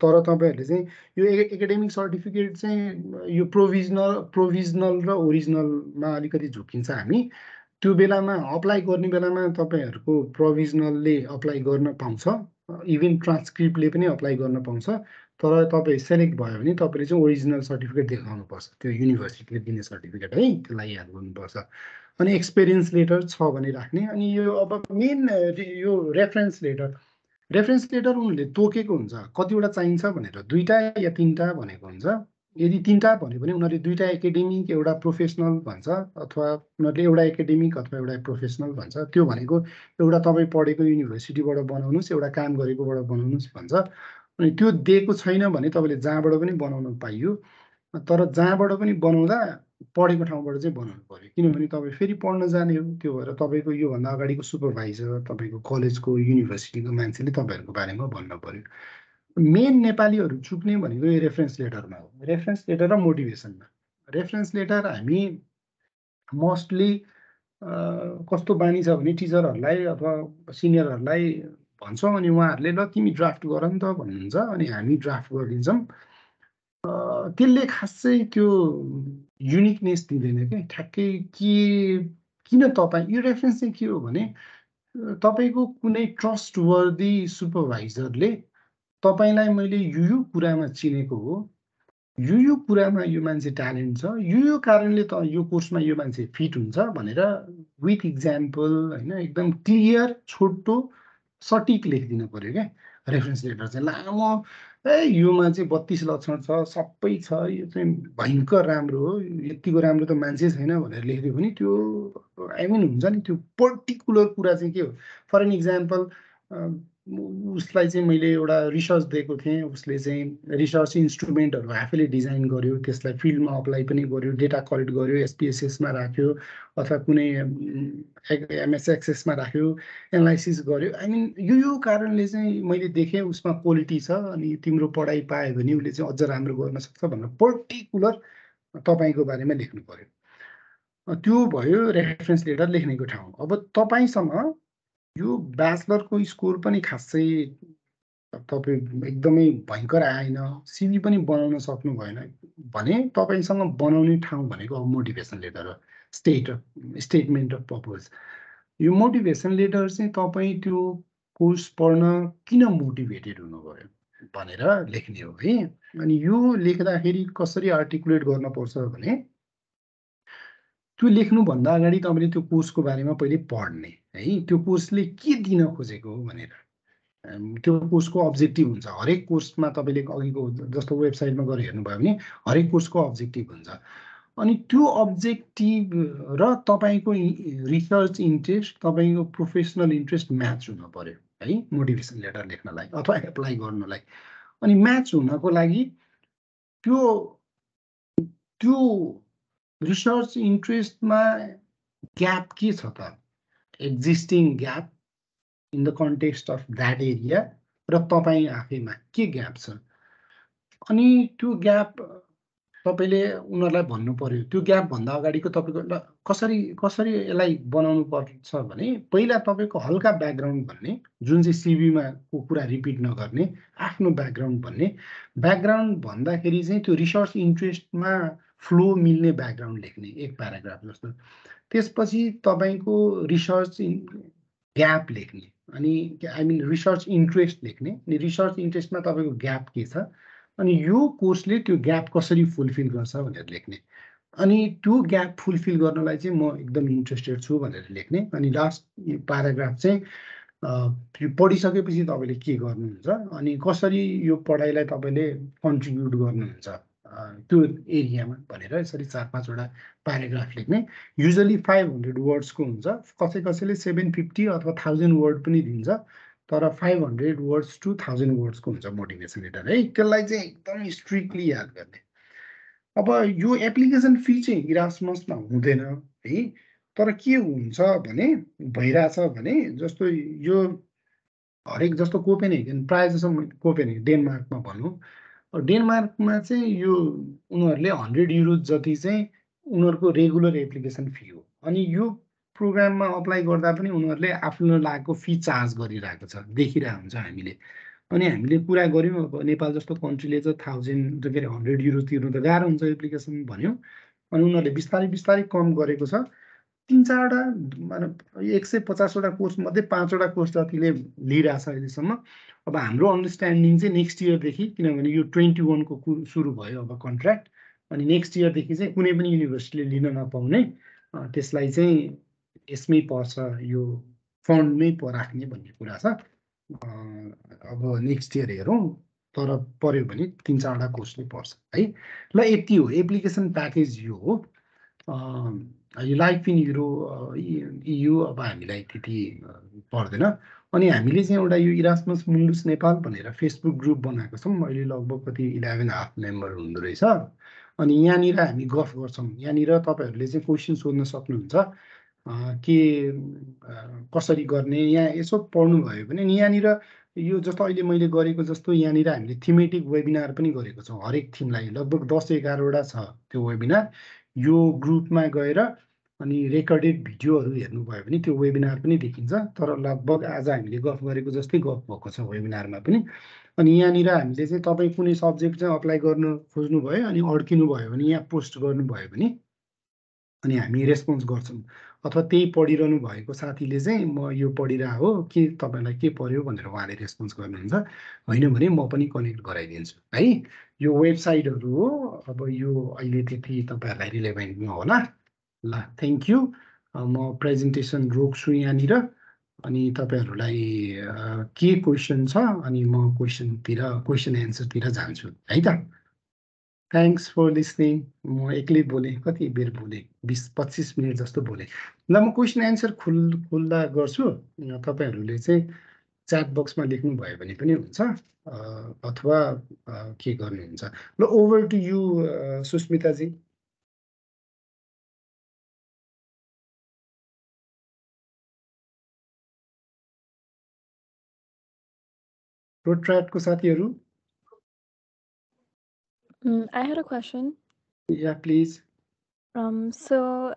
तर तपाईँहरूले चाहिँ यो एकाडेमिक सर्टिफिकेट चाहिँ यो प्रोभिजनल प्रोभिजनल र ओरिजिनलमा अलिकति झुकिन्छ हामी। त्यो बेलामा अप्लाई गर्ने बेलामा तपाईँहरूको प्रोभिजनलले अप्लाई गर्न पाउँछ। इभन ट्रान्सक्रिप्टले पनि अप्लाई गर्न पाउँछ। तर तपाईँ सेलेक्ट भयो भने तपाईँले चाहिँ ओरिजिनल सर्टिफिकेट देखाउनुपर्छ त्यो युनिभर्सिटीले दिने सर्टिफिकेट है त्यसलाई याद गर्नुपर्छ। अनि एक्सपिरियन्स लेटर छ भने राख्ने। अनि यो अब मेन यो रेफरेन्स लेटर रेफरेन्स लेटर उनीहरूले तोकेको हुन्छ। कतिवटा चाहिन्छ भनेर दुईवटा या तिनवटा भनेको हुन्छ। यदि तिनवटा भन्यो भने उनीहरूले दुईवटा एकाडेमिक एउटा प्रोफेसनल भन्छ अथवा उनीहरूले एउटा एकाडेमिक अथवा एउटा प्रोफेसनल भन्छ। त्यो भनेको एउटा तपाईँ पढेको युनिभर्सिटीबाट बनाउनुहोस् एउटा काम गरेकोबाट बनाउनुहोस् भन्छ। अनि त्यो दिएको छैन भने तपाईँले जहाँबाट पनि बनाउन पाइयो तर जहाँबाट पनि बनाउँदा पढेको ठाउँबाट चाहिँ बनाउनु पऱ्यो। किनभने तपाईँ फेरि पढ्न जाने हो त्यो भएर तपाईँको योभन्दा अगाडिको सुपरभाइजर तपाईँको कलेजको युनिभर्सिटीको मान्छेले तपाईँहरूको बारेमा भन्नु पऱ्यो। मेन नेपालीहरू चुक्ने भनेको यो रेफरेन्स लेटरमा हो। रेफरेन्स लेटर र मोटिभेसनमा। रेफरेन्स लेटर हामी मोस्टली कस्तो बानी छ भने टिचरहरूलाई अथवा सिनियरहरूलाई भन्छौँ अनि उहाँहरूले ल तिमी ड्राफ्ट गर नि त भन्नुहुन्छ अनि हामी ड्राफ्ट गरिदिन्छौँ। त्यसले खासै त्यो युनिकनेस दिँदैन क्या ठ्याक्कै के किन तपाईँ यो रेफरेन्स चाहिँ के हो भने तपाईँको कुनै ट्रस्ट वर्दी सुपरभाइजरले तपाईँलाई मैले यो यो कुरामा चिनेको हो। यो यो कुरामा यो मान्छे ट्यालेन्ट छ। यो यो कारणले त यो कोर्समा यो मान्छे फिट हुन्छ भनेर विथ इक्जाम्पल होइन एकदम क्लियर छोटो सटिक लेखिदिनु पऱ्यो क्या? रेफरेन्स लेटर चाहिँ लामो ए योमा चाहिँ बत्तिस लक्षण छ सबै छ यो चाहिँ भयङ्कर राम्रो हो। यतिको राम्रो त मान्छे छैन भनेर लेखिदियो भने त्यो आई मिन हुन्छ नि त्यो पर्टिकुलर कुरा चाहिँ के हो? फर एन इक्जाम्पल उसलाई चाहिँ मैले एउटा रिसर्च दिएको थिएँ। उसले चाहिँ रिसर्च इन्स्ट्रुमेन्टहरू आफैले डिजाइन गर्यो त्यसलाई फिल्डमा अप्लाई पनि गर्यो डेटा कलेक्ट गर्यो एसपिएसएसमा राख्यो अथवा कुनै एमएस एक्सेसमा राख्यो एनालाइसिस गर्यो। आई मिन यो यो कारणले चाहिँ मैले देखेँ उसमा क्वालिटी छ अनि तिम्रो पढाइ पायो भने उसले चाहिँ अझ राम्रो गर्न सक्छ भनेर पर्टिकुलर तपाईँको बारेमा लेख्नु पर्यो। त्यो भयो रेफरेन्स लेटर लेख्नेको ठाउँ। अब तपाईँसँग यो ब्याचलरको स्कोर पनि खासै तपाईँ एकदमै भयङ्कर आएन सिभी पनि बनाउन सक्नु भएन भने तपाईँसँग बनाउने ठाउँ भनेको अब motivation letter state statement of purpose यो मोटिभेसन लेटर चाहिँ तपाईँ त्यो कोर्स पढ्न किन मोटिभेटेड हुनुभयो भनेर लेख्ने हो है अनि यो लेख्दाखेरि कसरी आर्टिकुलेट गर्न पर्छ भने त्यो लेख्नुभन्दा अगाडि तपाईँले त्यो कोर्सको बारेमा पहिले पढ्ने। है? त्यो कोर्सले के दिन खोजेको भनेर? त्यो कोर्सको अब्जेक्टिभ हुन्छ। हरेक कोर्समा तपाईँले अघिको जस्तो वेबसाइटमा गएर हेर्नुभयो भने हरेक कोर्सको अब्जेक्टिभ हुन्छ। अनि त्यो अब्जेक्टिभ र तपाईँको रिसर्च इन्ट्रेस्ट तपाईँको प्रोफेसनल इन्ट्रेस्ट म्याच हुनु पऱ्यो है? मोटिभेसन लेटर लेख्नलाई अथवा एप्लाई गर्नलाई। अनि म्याच हुनको लागि त्यो त्यो रिसर्च इन्ट्रेस्टमा ग्याप के छ त? Existing gap in the context of that area र तपाईँ आफैमा के ग्याप छ? अनि त्यो ग्याप तपाईँले उनीहरूलाई भन्नु पऱ्यो त्यो ग्यापभन्दा अगाडिको तपाईँको कसरी कसरी यसलाई बनाउनु पर्छ भने पहिला तपाईँको हल्का ब्याकग्राउन्ड भन्ने जुन चाहिँ सिबीमा को कुरा रिपिट नगर्ने आफ्नो ब्याकग्राउन्ड भन्ने। ब्याकग्राउन्ड भन्दाखेरि चाहिँ त्यो रिसर्च इन्ट्रेस्टमा फ्लो मिल्ने ब्याकग्राउन्ड लेख्ने एक प्याराग्राफ जस्तो। त्यसपछि तपाईँको रिसर्च ग्याप लेख्ने अनि आई मिन रिसर्च इन्ट्रेस्ट लेख्ने। अनि रिसर्च इन्ट्रेस्टमा तपाईँको ग्याप के छ? अनि यो कोर्सले त्यो ग्याप कसरी फुलफिल गर्छ भनेर लेख्ने। अनि त्यो ग्याप फुलफिल गर्नलाई चाहिँ म एकदम इन्ट्रेस्टेड छु भनेर लेख्ने। अनि लास्ट प्याराग्राफ चाहिँ पढिसकेपछि तपाईँले के गर्नुहुन्छ? अनि कसरी यो पढाइलाई तपाईँले कन्ट्रिब्युट गर्नुहुन्छ? त्यो एरियामा भनेर यसरी चार पाँचवटा प्याराग्राफ लेख्ने। युजली फाइभ हन्ड्रेड वर्ड्सको हुन्छ। कसै कसैले सेभेन फिफ्टी अथवा थाउजन्ड वर्ड पनि दिन्छ। तर five hundred words to thousand वर्ड्सको हुन्छ मोटिभेसन लेटर है? त्यसलाई चाहिँ एकदम स्ट्रिक्टली याद गर्ने। अब यो एप्लिकेसन फी चाहिँ इरासमसमा हुँदैन है? तर के हुन्छ भने भइरहेछ भने जस्तो यो हरेक जस्तो कोपेनहेगन प्रायः जस्तो कोपेनहेगन डेनमार्कमा भनौँ डेनमार्कमा चाहिँ यो उनीहरूले हन्ड्रेड युरो जति चाहिँ उनीहरूको रेगुलर एप्लिकेसन फी हो। अनि यो प्रोग्राममा अप्लाई गर्दा पनि उनीहरूले आफ्नो लागेको फी चार्ज गरिरहेको छ। देखिरहेको हुन्छ हामीले। अनि हामीले कुरा गऱ्यौँ अब नेपाल जस्तो कन्ट्रीले चाहिँ थाउजन्ड के अरे हन्ड्रेड युरो तिर्नु त गाह्रो हुन्छ एप्लिकेसन भन्यो। अनि उनीहरूले बिस्तारै बिस्तारै कम गरेको छ। तिन चारवटा मतलब एक सय पचासवटा कोर्स मध्ये पाँचवटा कोर्स जतिले लिइरहेछ अहिलेसम्म। अब हाम्रो अन्डरस्ट्यान्डिङ चाहिँ नेक्स्ट इयरदेखि किनभने यो ट्वेन्टी वानको सुरु भयो अब कन्ट्र्याक्ट अनि नेक्स्ट इयरदेखि चाहिँ कुनै पनि युनिभर्सिटीले लिन नपाउने त्यसलाई चाहिँ यसमै पर्छ यो फन्डमै राख्ने भन्ने कुरा छ। अब नेक्स्ट इयर हेरौँ तर पऱ्यो भने तिन चारवटा कोर्सले पर्छ है। ल यति हो एप्लिकेसन प्याकेज यो हो। लाइफ इन युरो यु अब हामीलाई त्यति पर्दैन। अनि हामीले चाहिँ एउटा यो इरासमस मुन्डुस नेपाल भनेर फेसबुक ग्रुप बनाएको छौँ। अहिले लगभग कति इलेभेन हाफ मेम्बर हुँदो रहेछ। अनि यहाँनिर हामी गफ गर्छौँ। यहाँनिर तपाईँहरूले चाहिँ क्वेसन सोध्न सक्नुहुन्छ। के कसरी गर्ने यहाँ यसो पढ्नुभयो भने यहाँनिर यो जस्तो अहिले मैले गरेको जस्तो यहाँनिर हामीले थिमेटिक वेबिनार पनि गरेको छौँ। हरेक थिमलाई लगभग दस एघारवटा छ त्यो वेबिनार यो ग्रुपमा गएर अनि रेकर्डेड भिडियोहरू हेर्नुभयो भने त्यो वेबिनार पनि देखिन्छ। तर लगभग आज हामीले गफ गरेको जस्तै गफ भएको छ वेबिनारमा पनि। अनि यहाँनिर हामीले चाहिँ तपाईँ कुनै सब्जेक्ट चाहिँ अप्लाई गर्नु खोज्नुभयो अनि अड्किनु भयो भने यहाँ पोस्ट गर्नुभयो भने अनि हामी रेस्पोन्स गर्छौँ। अथवा त्यही पढिरहनु भएको साथीले चाहिँ म यो पढिरहेको हो के तपाईँलाई के पर्यो भनेर उहाँले रेस्पोन्स गर्नुहुन्छ होइन भने म पनि कनेक्ट गराइदिन्छु है? यो वेबसाइटहरू हो अब यो अहिले त्यति तपाईँहरूलाई रिलेभेन्ट नहोला। ल थ्याङ्क यू म प्रेजेन्टेसन रोक्छु यहाँनिर अनि तपाईँहरूलाई के क्वेसन छ अनि म क्वेसनतिर क्वेसन एन्सरतिर जान्छु है त? थ्याङ्क्स फर लिसनिङ म एक्लै बोलेँ कति बेर बोलेँ? बिस पच्चिस मिनट जस्तो बोलेँ। ल म क्वेसन एन्सर खुल खुल्दा गर्छु। तपाईँहरूले चाहिँ च्याट बक्समा लेख्नुभयो भने पनि हुन्छ। अथवा के गर्नुहुन्छ? ल ओभर टु यु सुस्मिताजी। रोड साथीहरू। Mm, I had a question. Yeah, please. Um, so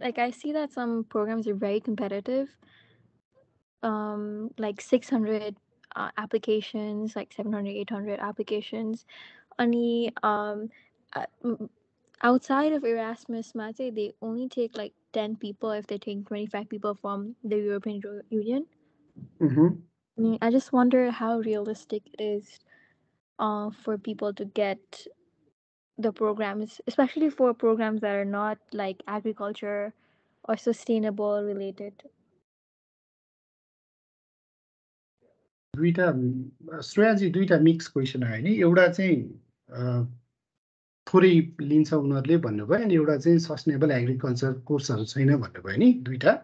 like I see that some programs are very competitive. Um, like 600 uh, applications, like 700, 800 applications. Only um, uh, outside of Erasmus Mate, they only take like 10 people if they take 25 people from the European Union. Mm-hmm. I just wonder how realistic it is uh, for people to get the programs, especially for programs that are not like agriculture or sustainable related? दुईवटा श्रेयाजी दुईवटा mix question आयो नि एउटा चाहिँ थोरै लिन्छ उनीहरूले भन्नुभयो अनि एउटा चाहिँ सस्टेनेबल एग्रिकल्चर कोर्सहरू छैन भन्नुभयो नि दुईवटा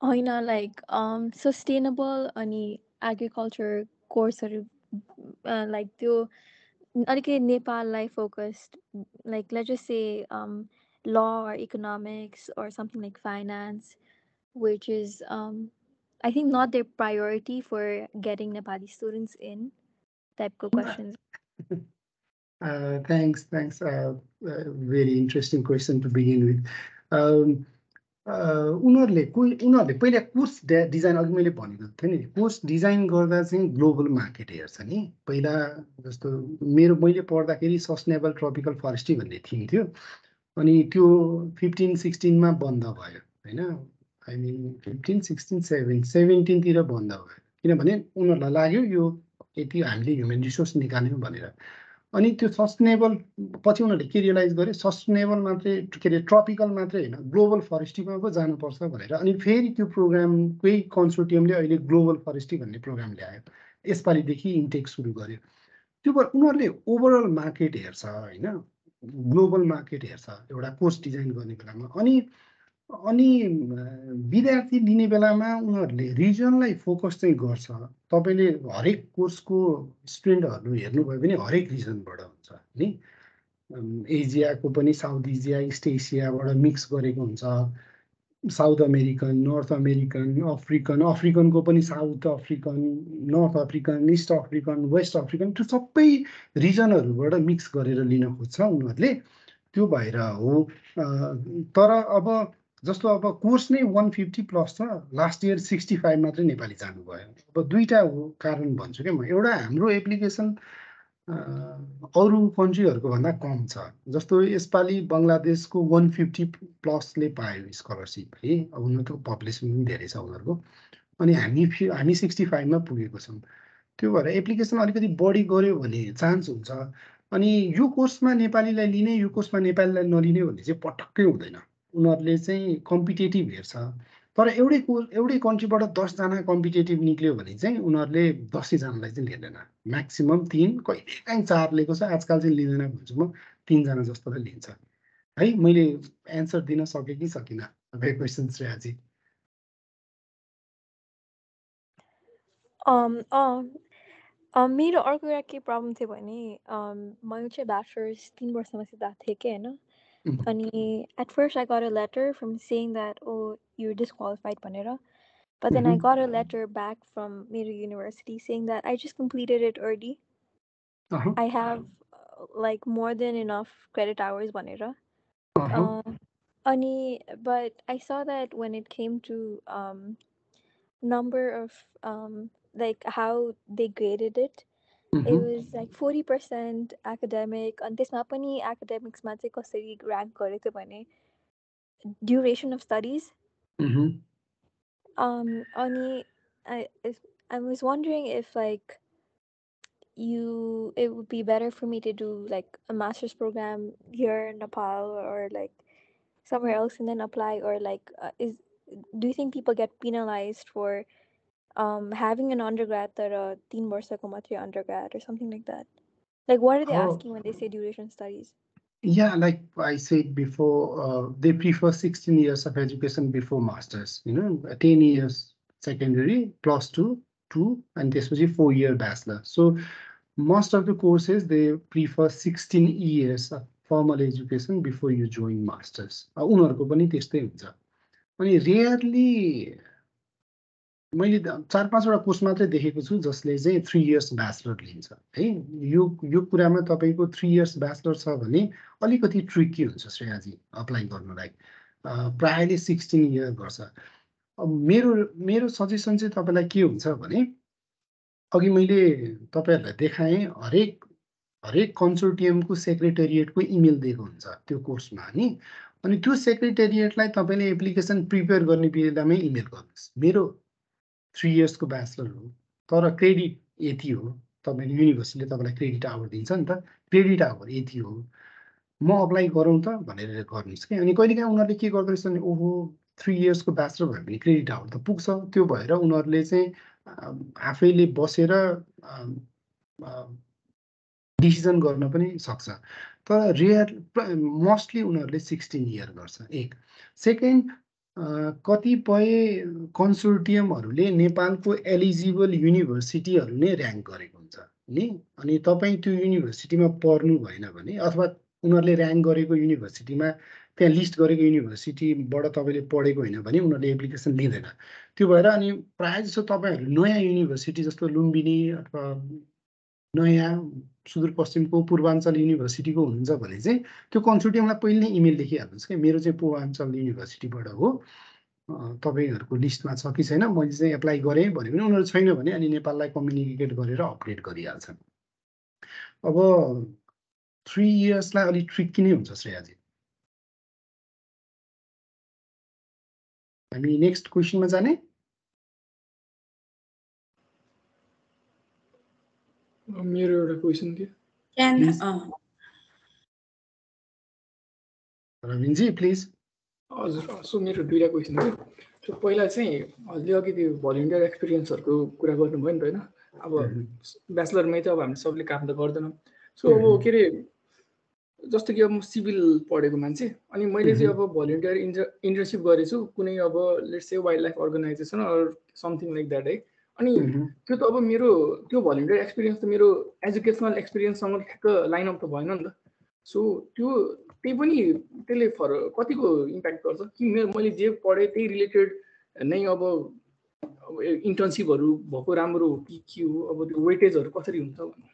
होइन लाइक सस्टेनेबल अनि एग्रिकल्चर कोर्सहरू लाइक त्यो अलिकति नेपाललाई focused like let's just say um, law or economics or something like finance, which is um, I think not their priority for getting Nepali students in type of questions. uh, thanks, thanks. Uh, uh, very interesting question to begin with. Um, उनीहरूले कोही उनीहरूले पहिला course design अघि मैले भनेको थिएँ नि course design गर्दा चाहिँ ग्लोबल मार्केट हेर्छ नि। पहिला जस्तो मेरो मैले पढ्दाखेरि सस्टेनेबल ट्रपिकल फरेस्ट्री भन्ने थिम थियो। अनि त्यो फिफ्टिन सिक्सटिनमा बन्द भयो होइन? I mean fifteen sixteen seven सेभेन्टिनतिर बन्द भयो। किनभने उनीहरूलाई लाग्यो यो यति हामीले ह्युमन रिसोर्स निकाल्यौँ भनेर। अनि त्यो सस्टेनेबल पछि उनीहरूले के रियलाइज गरे सस्टेनेबल मात्रै के अरे ट्रपिकल मात्रै होइन ग्लोबल फरेस्ट्रीमा पो जानुपर्छ भनेर। अनि फेरि त्यो प्रोग्रामकै कन्सोर्टियमले अहिले ग्लोबल फरेस्ट्री भन्ने प्रोग्राम ल्यायो। यसपालिदेखि इन्टेक सुरु गर्यो। त्यो उनीहरूले ओभरअल मार्केट हेर्छ होइन ग्लोबल मार्केट हेर्छ एउटा कोर्स डिजाइन गर्ने बेलामा अनि अनि विद्यार्थी लिने बेलामा उनीहरूले रिजनलाई फोकस चाहिँ गर्छ। तपाईँले हरेक कोर्सको स्टुडेन्टहरू हेर्नुभयो भने हरेक रिजनबाट हुन्छ नि? एसियाको पनि साउथ एसिया इस्ट एसियाबाट मिक्स गरेको हुन्छ। South American North American African अफ्रिकनको पनि South African North African East African West African त्यो सबै रिजनहरूबाट मिक्स गरेर लिन खोज्छ उनीहरूले। त्यो भएर हो। तर अब जस्तो अब कोर्स नै वान फिफ्टी प्लस छ लास्ट इयर सिक्सटी फाइभ मात्रै नेपाली जानुभयो। अब दुईवटा कारण भन्छु क्या म। एउटा हाम्रो एप्लिकेसन अरू कन्ट्रीहरूको भन्दा कम छ। जस्तो यसपालि बङ्गलादेशको वान फिफ्टी प्लसले पायो स्कलरसिप है अब उनीहरूको पपुलेसन पनि धेरै छ उनीहरूको। अनि हामी फि हामी सिक्सटी फाइभमा पुगेको छौँ। त्यो भएर एप्लिकेसन अलिकति बढी गऱ्यो भने चान्स हुन्छ। अनि यो कोर्समा नेपालीलाई लिने यो कोर्समा नेपालीलाई नलिने भन्ने चाहिँ पटक्कै हुँदैन। उनीहरूले चाहिँ कम्पिटेटिभ हेर्छ। तर एउटै एउटै कन्ट्रीबाट दसजना कम्पिटेटिभ निक्ल्यो भने चाहिँ उनीहरूले दसैँजनालाई चाहिँ लिँदैन। म्याक्सिमम् तिन कहिले काहीँ चार लिएको छ आजकल चाहिँ लिँदैन भन्छु म। तिनजना जस्तोलाई लिन्छ। है मैले एन्सर दिन सकेँ कि सकिनँ? तपाईँको क्वेसन श्रेयाजी। मेरो अर्को एउटा के प्रब्लम थियो भने मैले चाहिँ ब्याचलर्स तिन वर्षमा सिधा थिएँ कि होइन? Mhm. Ani at first I got a letter from saying that oh you're disqualified panera. But then I mm-hmm. got a letter back from Meru University saying that I just completed it early. Uh-huh. I have uh, like more than enough credit hours panera. Uh-huh. Uh, Ani but I saw that when it came to um, number of um, like how they graded it it Mhm. was like 40% academic अनि त्यसमा पनि academicsमा चाहिँ कसरी rank गरेको थियो भने duration of studies Mhm. um अनि I if, I was wondering if like you it would be better for me to do like a master's program here in Nepal or like somewhere else and then apply or like uh, is do you think people get penalized for um having an undergrad that uh teen वर्षको मात्रै undergrad or something like that like what are they Oh. asking when they say duration studies Yeah, like I said before, uh, they prefer 16 years of education before masters, you know, 10 years secondary, plus two, two, and especially four year bachelor. So most of the courses, they prefer 16 years of formal education before you join masters. Uh, उनीहरूको पनि त्यस्तै हुन्छ अनि rarely मैले चार पाँचवटा course मात्रै देखेको छु जसले चाहिँ थ्री इयर्स ब्याचलर लिन्छ। है यो यो कुरामा तपाईँको थ्री इयर्स ब्याचलर छ भने अलिकति ट्रिकी हुन्छ श्रेयाजी अप्लाई गर्नलाई प्रायःले सिक्सटिन इयर गर्छ। मेरो मेरो सजेसन चाहिँ तपाईँलाई के हुन्छ भने अघि मैले तपाईँहरूलाई देखाएँ हरेक हरेक कन्सोर्टियमको सेक्रेटेरिएटको इमेल दिएको हुन्छ त्यो कोर्समा नि अनि त्यो सेक्रेटेरिएटलाई तपाईँले एप्लिकेसन प्रिपेयर गर्ने बेलामै इमेल गर्नुहोस्। मेरो थ्री इयर्सको ब्याचलर हो तर क्रेडिट यति हो तपाईँले युनिभर्सिटीले तपाईँलाई क्रेडिट आवर दिन्छ नि त। क्रेडिट आवर यति हो म अप्लाई गरौँ त भनेर गर्नुहोस् कि। अनि कहिलेकाहीँ उनीहरूले के गर्दो रहेछ भने ओहो थ्री इयर्सको ब्याचलर भयो भने क्रेडिट आवर त पुग्छ। त्यो भएर उनीहरूले चाहिँ आफैले बसेर डिसिजन गर्न पनि सक्छ। तर रेयर मोस्टली उनीहरूले सिक्सटिन इयर गर्छ। एक। सेकेन्ड कतिपय कन्सोर्टियमहरूले नेपालको एलिजिबल युनिभर्सिटीहरू नै ऱ्याङ्क गरेको हुन्छ नि? अनि तपाईँ त्यो युनिभर्सिटीमा पढ्नु भएन भने अथवा उनीहरूले ऱ्याङ्क गरेको युनिभर्सिटीमा त्यहाँ लिस्ट गरेको युनिभर्सिटीबाट तपाईँले पढेको होइन भने उनीहरूले एप्लिकेसन लिँदैन। त्यो भएर अनि प्रायः जस्तो तपाईँहरू नयाँ युनिभर्सिटी जस्तो लुम्बिनी अथवा नयाँ सुदूरपश्चिमको पूर्वाञ्चल युनिभर्सिटीको हुनुहुन्छ भने चाहिँ त्यो कन्सोर्टियमलाई पहिले नै इमेल लेखिहाल्नुहोस् कि मेरो चाहिँ पूर्वाञ्चल युनिभर्सिटीबाट हो। तपाईँहरूको लिस्टमा छ कि छैन मैले चाहिँ एप्लाई गरेँ भने पनि उनीहरू छैन भने अनि नेपाललाई कम्युनिकेट गरेर अपडेट गरिहाल्छन्। अब थ्री इयर्सलाई अलिक ट्रिकी नै हुन्छ श्रेयाजी। हामी नेक्स्ट क्वेसनमा जाने। मेरो एउटा क्वेसन थियो प्लिज हजुर सो मेरो दुइटा क्वेसन थियो सो पहिला चाहिँ हजुरले अघि त्यो भलिन्टियर एक्सपिरियन्सहरूको कुरा गर्नुभयो नि त होइन अब ब्याचलरमै त अब हामीले सबले काम त गर्दैनौँ सो अब के अरे जस्तो कि अब म सिभिल पढेको मान्छे अनि मैले चाहिँ अब भलिन्टियर इन्टर इन्टर्नसिप गरेछु कुनै अब let's say wildlife organization or something like that है अनि त्यो त अब मेरो त्यो भलिन्टियर एक्सपिरियन्स त मेरो एजुकेसनल एक्सपिरियन्ससँग ठ्याक्क लाइन अप त भएन नि त। सो त्यो त्यही पनि त्यसले फर कतिको इम्प्याक्ट गर्छ? कि मेरो मैले जे पढेँ त्यही रिलेटेड नै अब अब इन्टर्नसिपहरू भएको राम्रो हो कि के हो? अब त्यो वेटेजहरू कसरी हुन्छ भन्ने?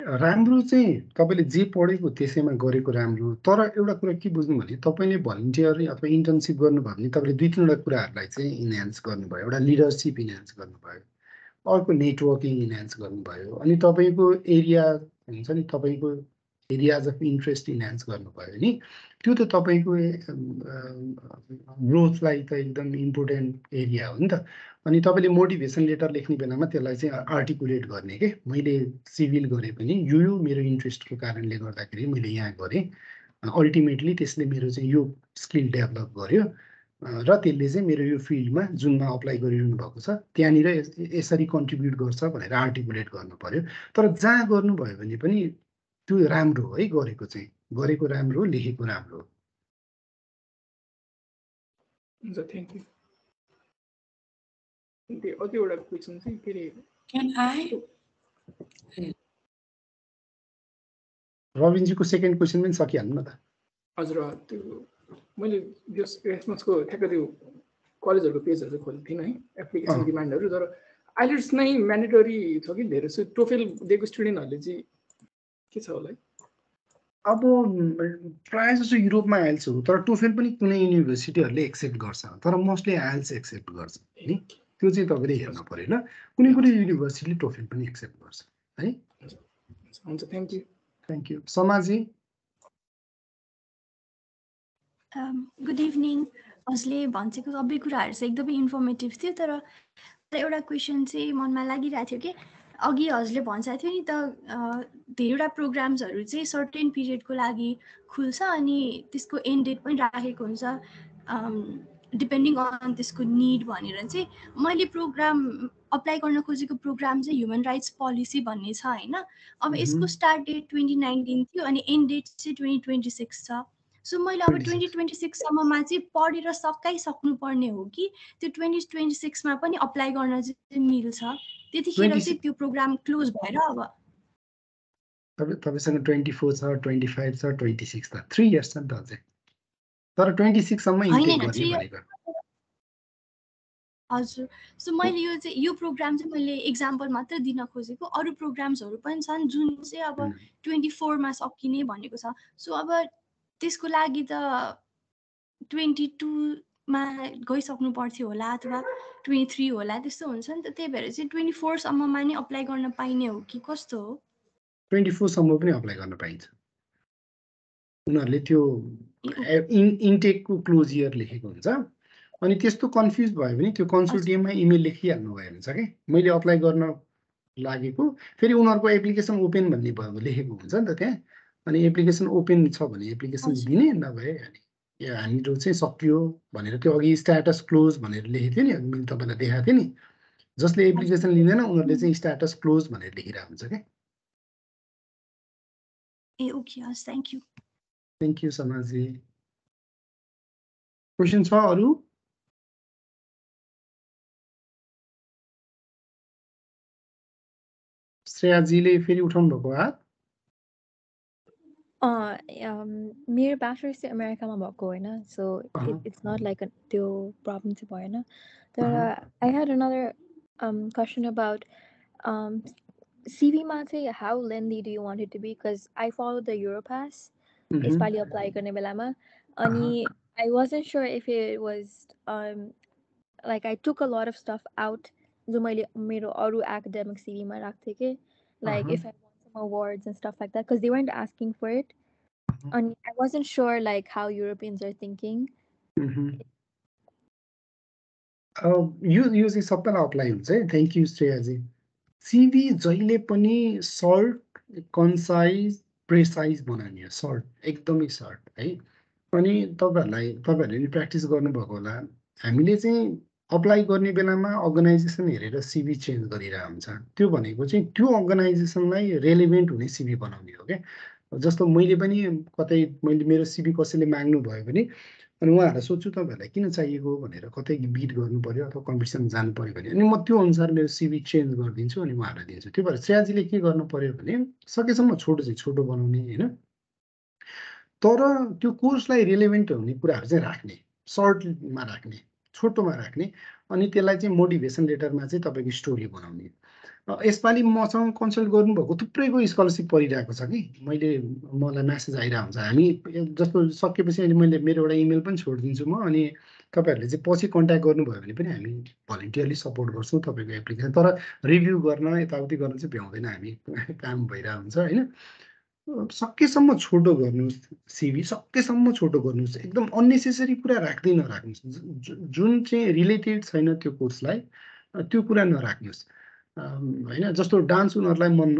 राम्रो चाहिँ तपाईँले जे पढेको त्यसैमा गरेको राम्रो तर एउटा कुरा के बुझ्नु भने तपाईँले भलिन्टियर अथवा इन्टर्नसिप गर्नुभयो भने तपाईँले दुई तिनवटा कुराहरूलाई चाहिँ इन्हान्स गर्नुभयो। एउटा लिडरसिप इन्हान्स गर्नुभयो। अर्को नेटवर्किङ इन्हान्स गर्नुभयो। अनि तपाईँको एरिया हुन्छ नि तपाईँको एरियाज अफ इन्ट्रेस्ट इन्हान्स गर्नुभयो नि। त्यो त तपाईँको ग्रोथलाई त एकदम इम्पोर्टेन्ट एरिया हो नि त। अनि तपाईँले मोटिभेसन लेटर लेख्ने बेलामा त्यसलाई चाहिँ आर्टिकुलेट गर्ने के? मैले सिभिल गरेँ पनि यो यो मेरो इन्ट्रेस्टको कारणले गर्दाखेरि मैले यहाँ गरेँ। अल्टिमेटली त्यसले मेरो चाहिँ यो स्किल डेभलप गर्यो। र त्यसले चाहिँ मेरो यो फिल्डमा जुनमा अप्लाई गरिरहनु भएको छ त्यहाँनिर यसरी कन्ट्रिब्युट गर्छ भनेर आर्टिकुलेट गर्नु पऱ्यो तर जहाँ गर्नुभयो भने पनि त्यो राम्रो हो गरेको चाहिँ। गरेको राम्रो लेखेको राम्रो हुन्छ थ्याङ्क यू त्यो अझै एउटा क्वेसन चाहिँ के अरे Can I? रविनजीको सेकेन्ड क्वेसन पनि सकिहाल्नु न त हजुर त्यो मैले यस एसमसको ठ्याक्क त्यो कलेजहरूको पेजहरू चाहिँ खोलेको थिइनँ है एप्लिकेसन। डिमान्डहरू तर आइलेट्स नै म्यान्डेटरी छ कि धेरै जस्तो टोफेल दिएको स्टुडेन्टहरूले चाहिँ के छ होला है अब प्रायः जस्तो युरोपमा आइएल्स हो तर टोफेल पनि कुनै युनिभर्सिटीहरूले एक्सेप्ट गर्छ तर मोस्टली आइएल्स एक्सेप्ट गर्छ नि त्यो चाहिँ तपाईँले हेर्नु पऱ्यो ल कुनै कुनै युनिभर्सिटीले टोफेल पनि एक्सेप्ट गर्छ है? हुन्छ थ्याङ्क यू। Thank you. समाजी? गुड इभिनिङ हजुरले भनिसकेको सबै कुराहरू चाहिँ एकदमै इन्फर्मेटिभ थियो तर तर एउटा क्वेसन चाहिँ मनमा लागिरहेको थियो कि अघि हजुरले भनिसकेको थियो नि त धेरैवटा प्रोग्राम्सहरू चाहिँ सर्टेन पिरियडको लागि खुल्छ अनि त्यसको एन्ड डेट पनि राखेको हुन्छ डिपेन्डिङ अन त्यसको निड भनेर चाहिँ। मैले प्रोग्राम अप्लाई गर्न खोजेको प्रोग्राम चाहिँ ह्युमन राइट्स पोलिसी भन्ने छ होइन? अब। यसको स्टार्ट डेट ट्वेन्टी नाइन्टिन थियो अनि एन्ड डेट चाहिँ ट्वेन्टी ट्वेन्टी सिक्स छ। सो मैले अब 26 ट्वेन्टी ट्वेन्टी सिक्ससम्ममा चाहिँ पढेर सकाइसक्नु पर्ने हो कि त्यो ट्वेन्टी ट्वेन्टी सिक्समा पनि अप्लाई गर्न चाहिँ मिल्छ। त्यतिखेर 26 चाहिँ त्यो प्रोग्राम क्लोज भएर अब तपाईँ तपाईँसँग ट्वेन्टी फोर छ ट्वेन्टी फाइभ छ ट्वेन्टी सिक्स छ। थ्री इयर्स छ नि त अझै। तर ट्वेन्टी सिक्ससम्म हजुर। सो मैले यो चाहिँ यो प्रोग्राम चाहिँ मैले इक्जाम्पल मात्र दिन खोजेको। अरू प्रोग्राम्सहरू पनि छन् जुन चाहिँ अब। ट्वेन्टी फोरमा सकिने भनेको छ। सो अब त्यसको लागि त ट्वेन्टी टूमा गइसक्नु पर्थ्यो होला अथवा ट्वेन्टी थ्री होला त्यस्तो हुन्छ नि त। त्यही भएर चाहिँ ट्वेन्टी फोरसम्ममा नै अप्लाई गर्न पाइने हो कि कस्तो हो? ट्वेन्टी फोरसम्म पनि अप्लाई गर्न पाइन्छ। उनीहरूले त्यो इन इन्टेकको क्लोज इयर लेखेको हुन्छ। अनि त्यस्तो कन्फ्युज भयो भने त्यो कन्सोर्टियममा इमेल लेखिहाल्नु भयो हुन्छ कि मैले अप्लाई गर्न लागेको। फेरि उनीहरूको एप्लिकेसन ओपेन भन्ने भयो लेखेको हुन्छ नि त त्यहाँ। अनि एप्लिकेसन ओपेन छ भने एप्लिकेसन। दिने नभए अनि या हामीहरू चाहिँ सकियो भनेर त्यो अघि स्ट्याटस क्लोज भनेर लेखेको थियो नि मैले तपाईँलाई देखाएको थिएँ नि जसले एप्लिकेसन लिँदैन उनीहरूले चाहिँ स्ट्याटस क्लोज भनेर लेखिरहेको हुन्छ क्या ए ओके हस् थ्याङ्क यू थ्याङ्क यू समाजी क्वेसन छ अरू श्रेयाजीले फेरि उठाउनु भएको हात अँ, um, मेरो ब्याचलर्स चाहिँ अमेरिकामा भएको होइन सो अहँ। इट्स नट लाइक त्यो प्रब्लम चाहिँ भएन तर अहँ। I had another question about सिभीमा चाहिँ how lengthy do you want it to be because I follow the Europass hmm. यसपालि अप्लाई गर्ने बेलामा अनि I wasn't sure if it was like I took a lot of stuff out जो मैले मेरो अरू academic सिभीमा राख्थेँ कि like Uh-huh. If I want some awards and stuff like that because they weren't asking for it Uh-huh. and I wasn't sure like how Europeans are thinking. Hmm. अब यो यो चाहिँ सबैलाई अप्लाई हुन्छ है थ्याङ्क यू श्रेयाजी सिभी जहिले पनि short concise precise बनाउने हो सर्ट एकदमै सर्ट है अनि तपाईँहरूलाई तपाईँहरूले नि प्र्याक्टिस गर्नुभएको होला हामीले चाहिँ अप्लाई गर्ने बेलामा अर्गनाइजेसन हेरेर सिभी चेन्ज गरिरहेको हुन्छ। त्यो भनेको चाहिँ त्यो अर्गनाइजेसनलाई रेलिभेन्ट हुने सिभी बनाउने हो क्या। जस्तो मैले पनि कतै मैले मेरो सिभी कसैले माग्नु भयो भने अनि उहाँहरूलाई सोध्छु तपाईँहरूलाई किन चाहिएको? भनेर कतै बिट गर्नु पऱ्यो अथवा कम्पिटिसन जानु पऱ्यो भने। अनि म त्यो अनुसार मेरो सिभी चेन्ज गरिदिन्छु अनि उहाँहरूलाई दिन्छु। त्यो भएर श्रेयाजीले के गर्नु पऱ्यो भने सकेसम्म छोटो चाहिँ छोटो बनाउने होइन। तर त्यो कोर्सलाई रिलेभेन्ट हुने कुराहरू चाहिँ राख्ने सर्टमा राख्ने। छोटोमा राख्ने अनि त्यसलाई चाहिँ मोटिभेसन लेटरमा चाहिँ तपाईँको स्टोरी बनाउने। यसपालि मसँग कन्सल्ट गर्नुभएको थुप्रैको स्कलरसिप परिरहेको छ कि। मैले मलाई म्यासेज आइरहेको हुन्छ। हामी जस्तो सकेपछि अहिले मैले मेरो एउटा इमेल पनि छोडिदिन्छु म अनि तपाईँहरूले चाहिँ पछि कन्ट्याक्ट गर्नुभयो भने पनि हामी भलिन्टियरली सपोर्ट गर्छौँ तपाईँको एप्लिकेसन। तर रिभ्यू गर्न यताउति गर्न चाहिँ भ्याउँदैन हामी। काम भइरहेको हुन्छ होइन? सकेसम्म छोटो गर्नुहोस् सिभी सकेसम्म छोटो गर्नुहोस् एकदम अन्नेसेसरी कुरा राख्दै नराख्नुहोस् जुन चाहिँ रिलेटेड छैन त्यो कोर्सलाई त्यो कुरा नराख्नुहोस्। होइन जस्तो डान्स उनीहरूलाई मन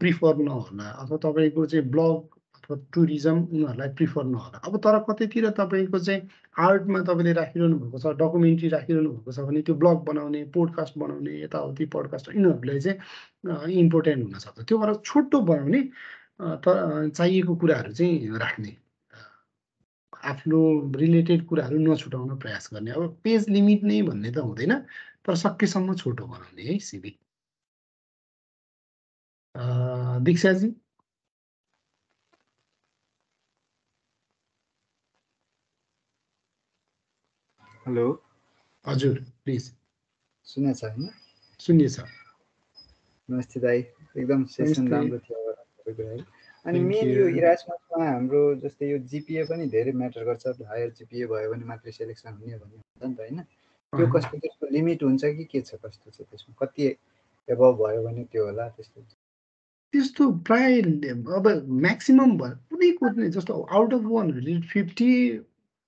प्रिफर नहोला अथवा तपाईँको चाहिँ ब्लग अथवा टुरिज्म उनीहरूलाई प्रिफर नहोला। अब तर कतैतिर तपाईँको चाहिँ आर्टमा तपाईँले राखिरहनु भएको छ डकुमेन्ट्री राखिरहनु भएको छ भने त्यो ब्लग बनाउने पोडकास्ट बनाउने यताउति पडकास्ट यिनीहरूलाई चाहिँ इम्पोर्टेन्ट हुनसक्छ त्यो भएर छोटो बनाउने चाहिएको कुराहरू चाहिँ राख्ने। आफ्नो रिलेटेड कुराहरू नछुटाउन प्रयास गर्ने। अब पेज लिमिट नै भन्ने त हुँदैन तर सकेसम्म छोटो बनाउने है सिबी दीक्षाजी? हेलो? हजुर प्लिज। सुनेछ होइन? सुनिएछ। नमस्ते दाई एकदम सेसन राम्रो थियो। है। अनि मेन यो इरासमसमा हाम्रो जस्तै यो जिपिए पनि धेरै म्याटर गर्छ। हायर जिपिए भयो भने मात्रै सेलेक्सन हुने भन्ने हुन्छ नि त होइन। त्यो कस्तो त्यसको लिमिट हुन्छ कि के छ कस्तो छ त्यसमा? कति एभव भयो भने त्यो होला त्यस्तो। त्यस्तो प्राय अब म्याक्सिमम् भयो। कुनै कुनै जस्तो out of one hundred fifty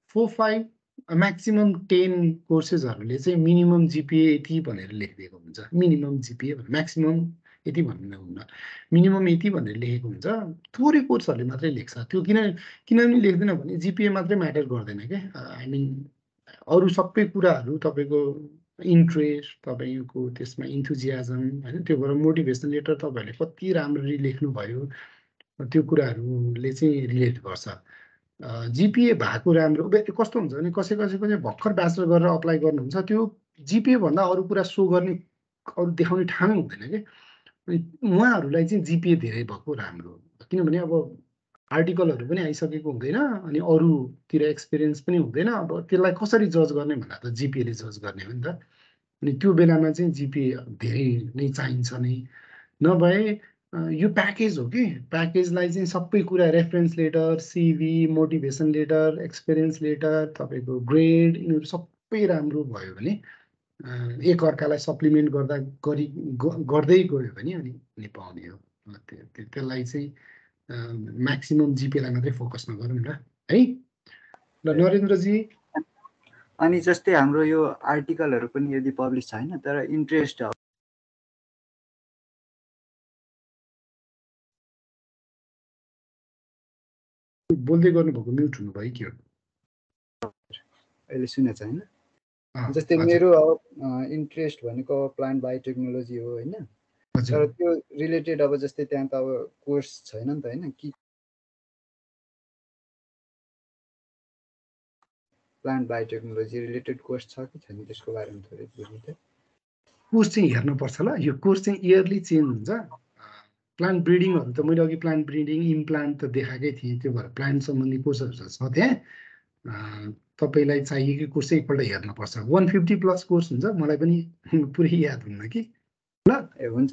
four five maximum ten कोर्सेसहरूले चाहिँ मिनिमम जिपिए यति भनेर लेखिदिएको हुन्छ। मिनिमम जिपिए म्याक्सिमम् यति भन्नुहुन्न मिनिमम यति भनेर लेखेको हुन्छ थोरै कोर्सहरूले मात्रै लेख्छ। त्यो किन किनभने लेख्दैन भने जिपिए मात्रै म्याटर गर्दैन क्या। आई मिन अरू सबै कुराहरू तपाईँको इन्ट्रेस्ट तपाईँको त्यसमा इन्थुजियाजम होइन त्यो भएर मोटिभेसन लेटर तपाईँहरूले कति राम्ररी लेख्नुभयो त्यो कुराहरूले चाहिँ रिलेट गर्छ। जिपिए भएको राम्रो कस्तो हुन्छ भने कसै कसैको चाहिँ भर्खर ब्याचलर गरेर अप्लाई गर्नुहुन्छ त्यो जिपिए भन्दा अरू कुरा सो गर्ने अरू देखाउने ठामै हुँदैन कि उहाँहरूलाई चाहिँ जिपिए धेरै भएको राम्रो किनभने अब आर्टिकलहरू पनि आइसकेको हुँदैन अनि अरूतिर एक्सपिरियन्स पनि हुँदैन अब त्यसलाई कसरी जज गर्ने भन्दा त जिपिएले जज गर्ने हो नि त। अनि त्यो बेलामा चाहिँ जिपिए धेरै नै चाहिन्छ नै। नभए यो प्याकेज हो कि? प्याकेजलाई चाहिँ सबै कुरा reference letter CV motivation letter experience letter तपाईँको ग्रेड यिनीहरू सबै राम्रो भयो भने एकअर्कालाई सप्लिमेन्ट गर्दा गरी गर्दै गयो भने अनि उसले पाउने हो त्यसलाई चाहिँ म्याक्सिमम् जिपेलाई मात्रै फोकस नगरौँ न है? ल नरेन्द्रजी। अनि जस्तै हाम्रो यो आर्टिकलहरू पनि यदि पब्लिस छैन तर इन्ट्रेस्ट बोल्दै गर्नुभएको म्युट हुनुभयो कि अहिले सुनेछ होइन जस्तै मेरो अब इन्ट्रेस्ट भनेको प्लान्ट बायोटेक्नोलोजी हो होइन? तर त्यो रिलेटेड अब जस्तै त्यहाँ त अब कोर्स छैन नि त होइन? कि प्लान्ट बायोटेक्नोलोजी रिलेटेड कोर्स छ कि छैन? त्यसको बारेमा थोरै बुझ्नु थियो। कोर्स चाहिँ हेर्नुपर्छ ल यो कोर्स चाहिँ इयरली चेन्ज हुन्छ। प्लान्ट ब्रिडिङहरू त मैले अघि प्लान्ट ब्रिडिङ इम्प्लान्ट त देखाएकै थिएँ। त्यो भएर प्लान्ट सम्बन्धी कोर्सहरू छ त्यहाँ। तपाईँलाई चाहिएकै कोर्स चाहिँ एकपल्ट हेर्नुपर्छ। वान फिफ्टी प्लस कोर्स हुन्छ मलाई पनि पुरै याद हुन्न कि? ल। ए हुन्छ।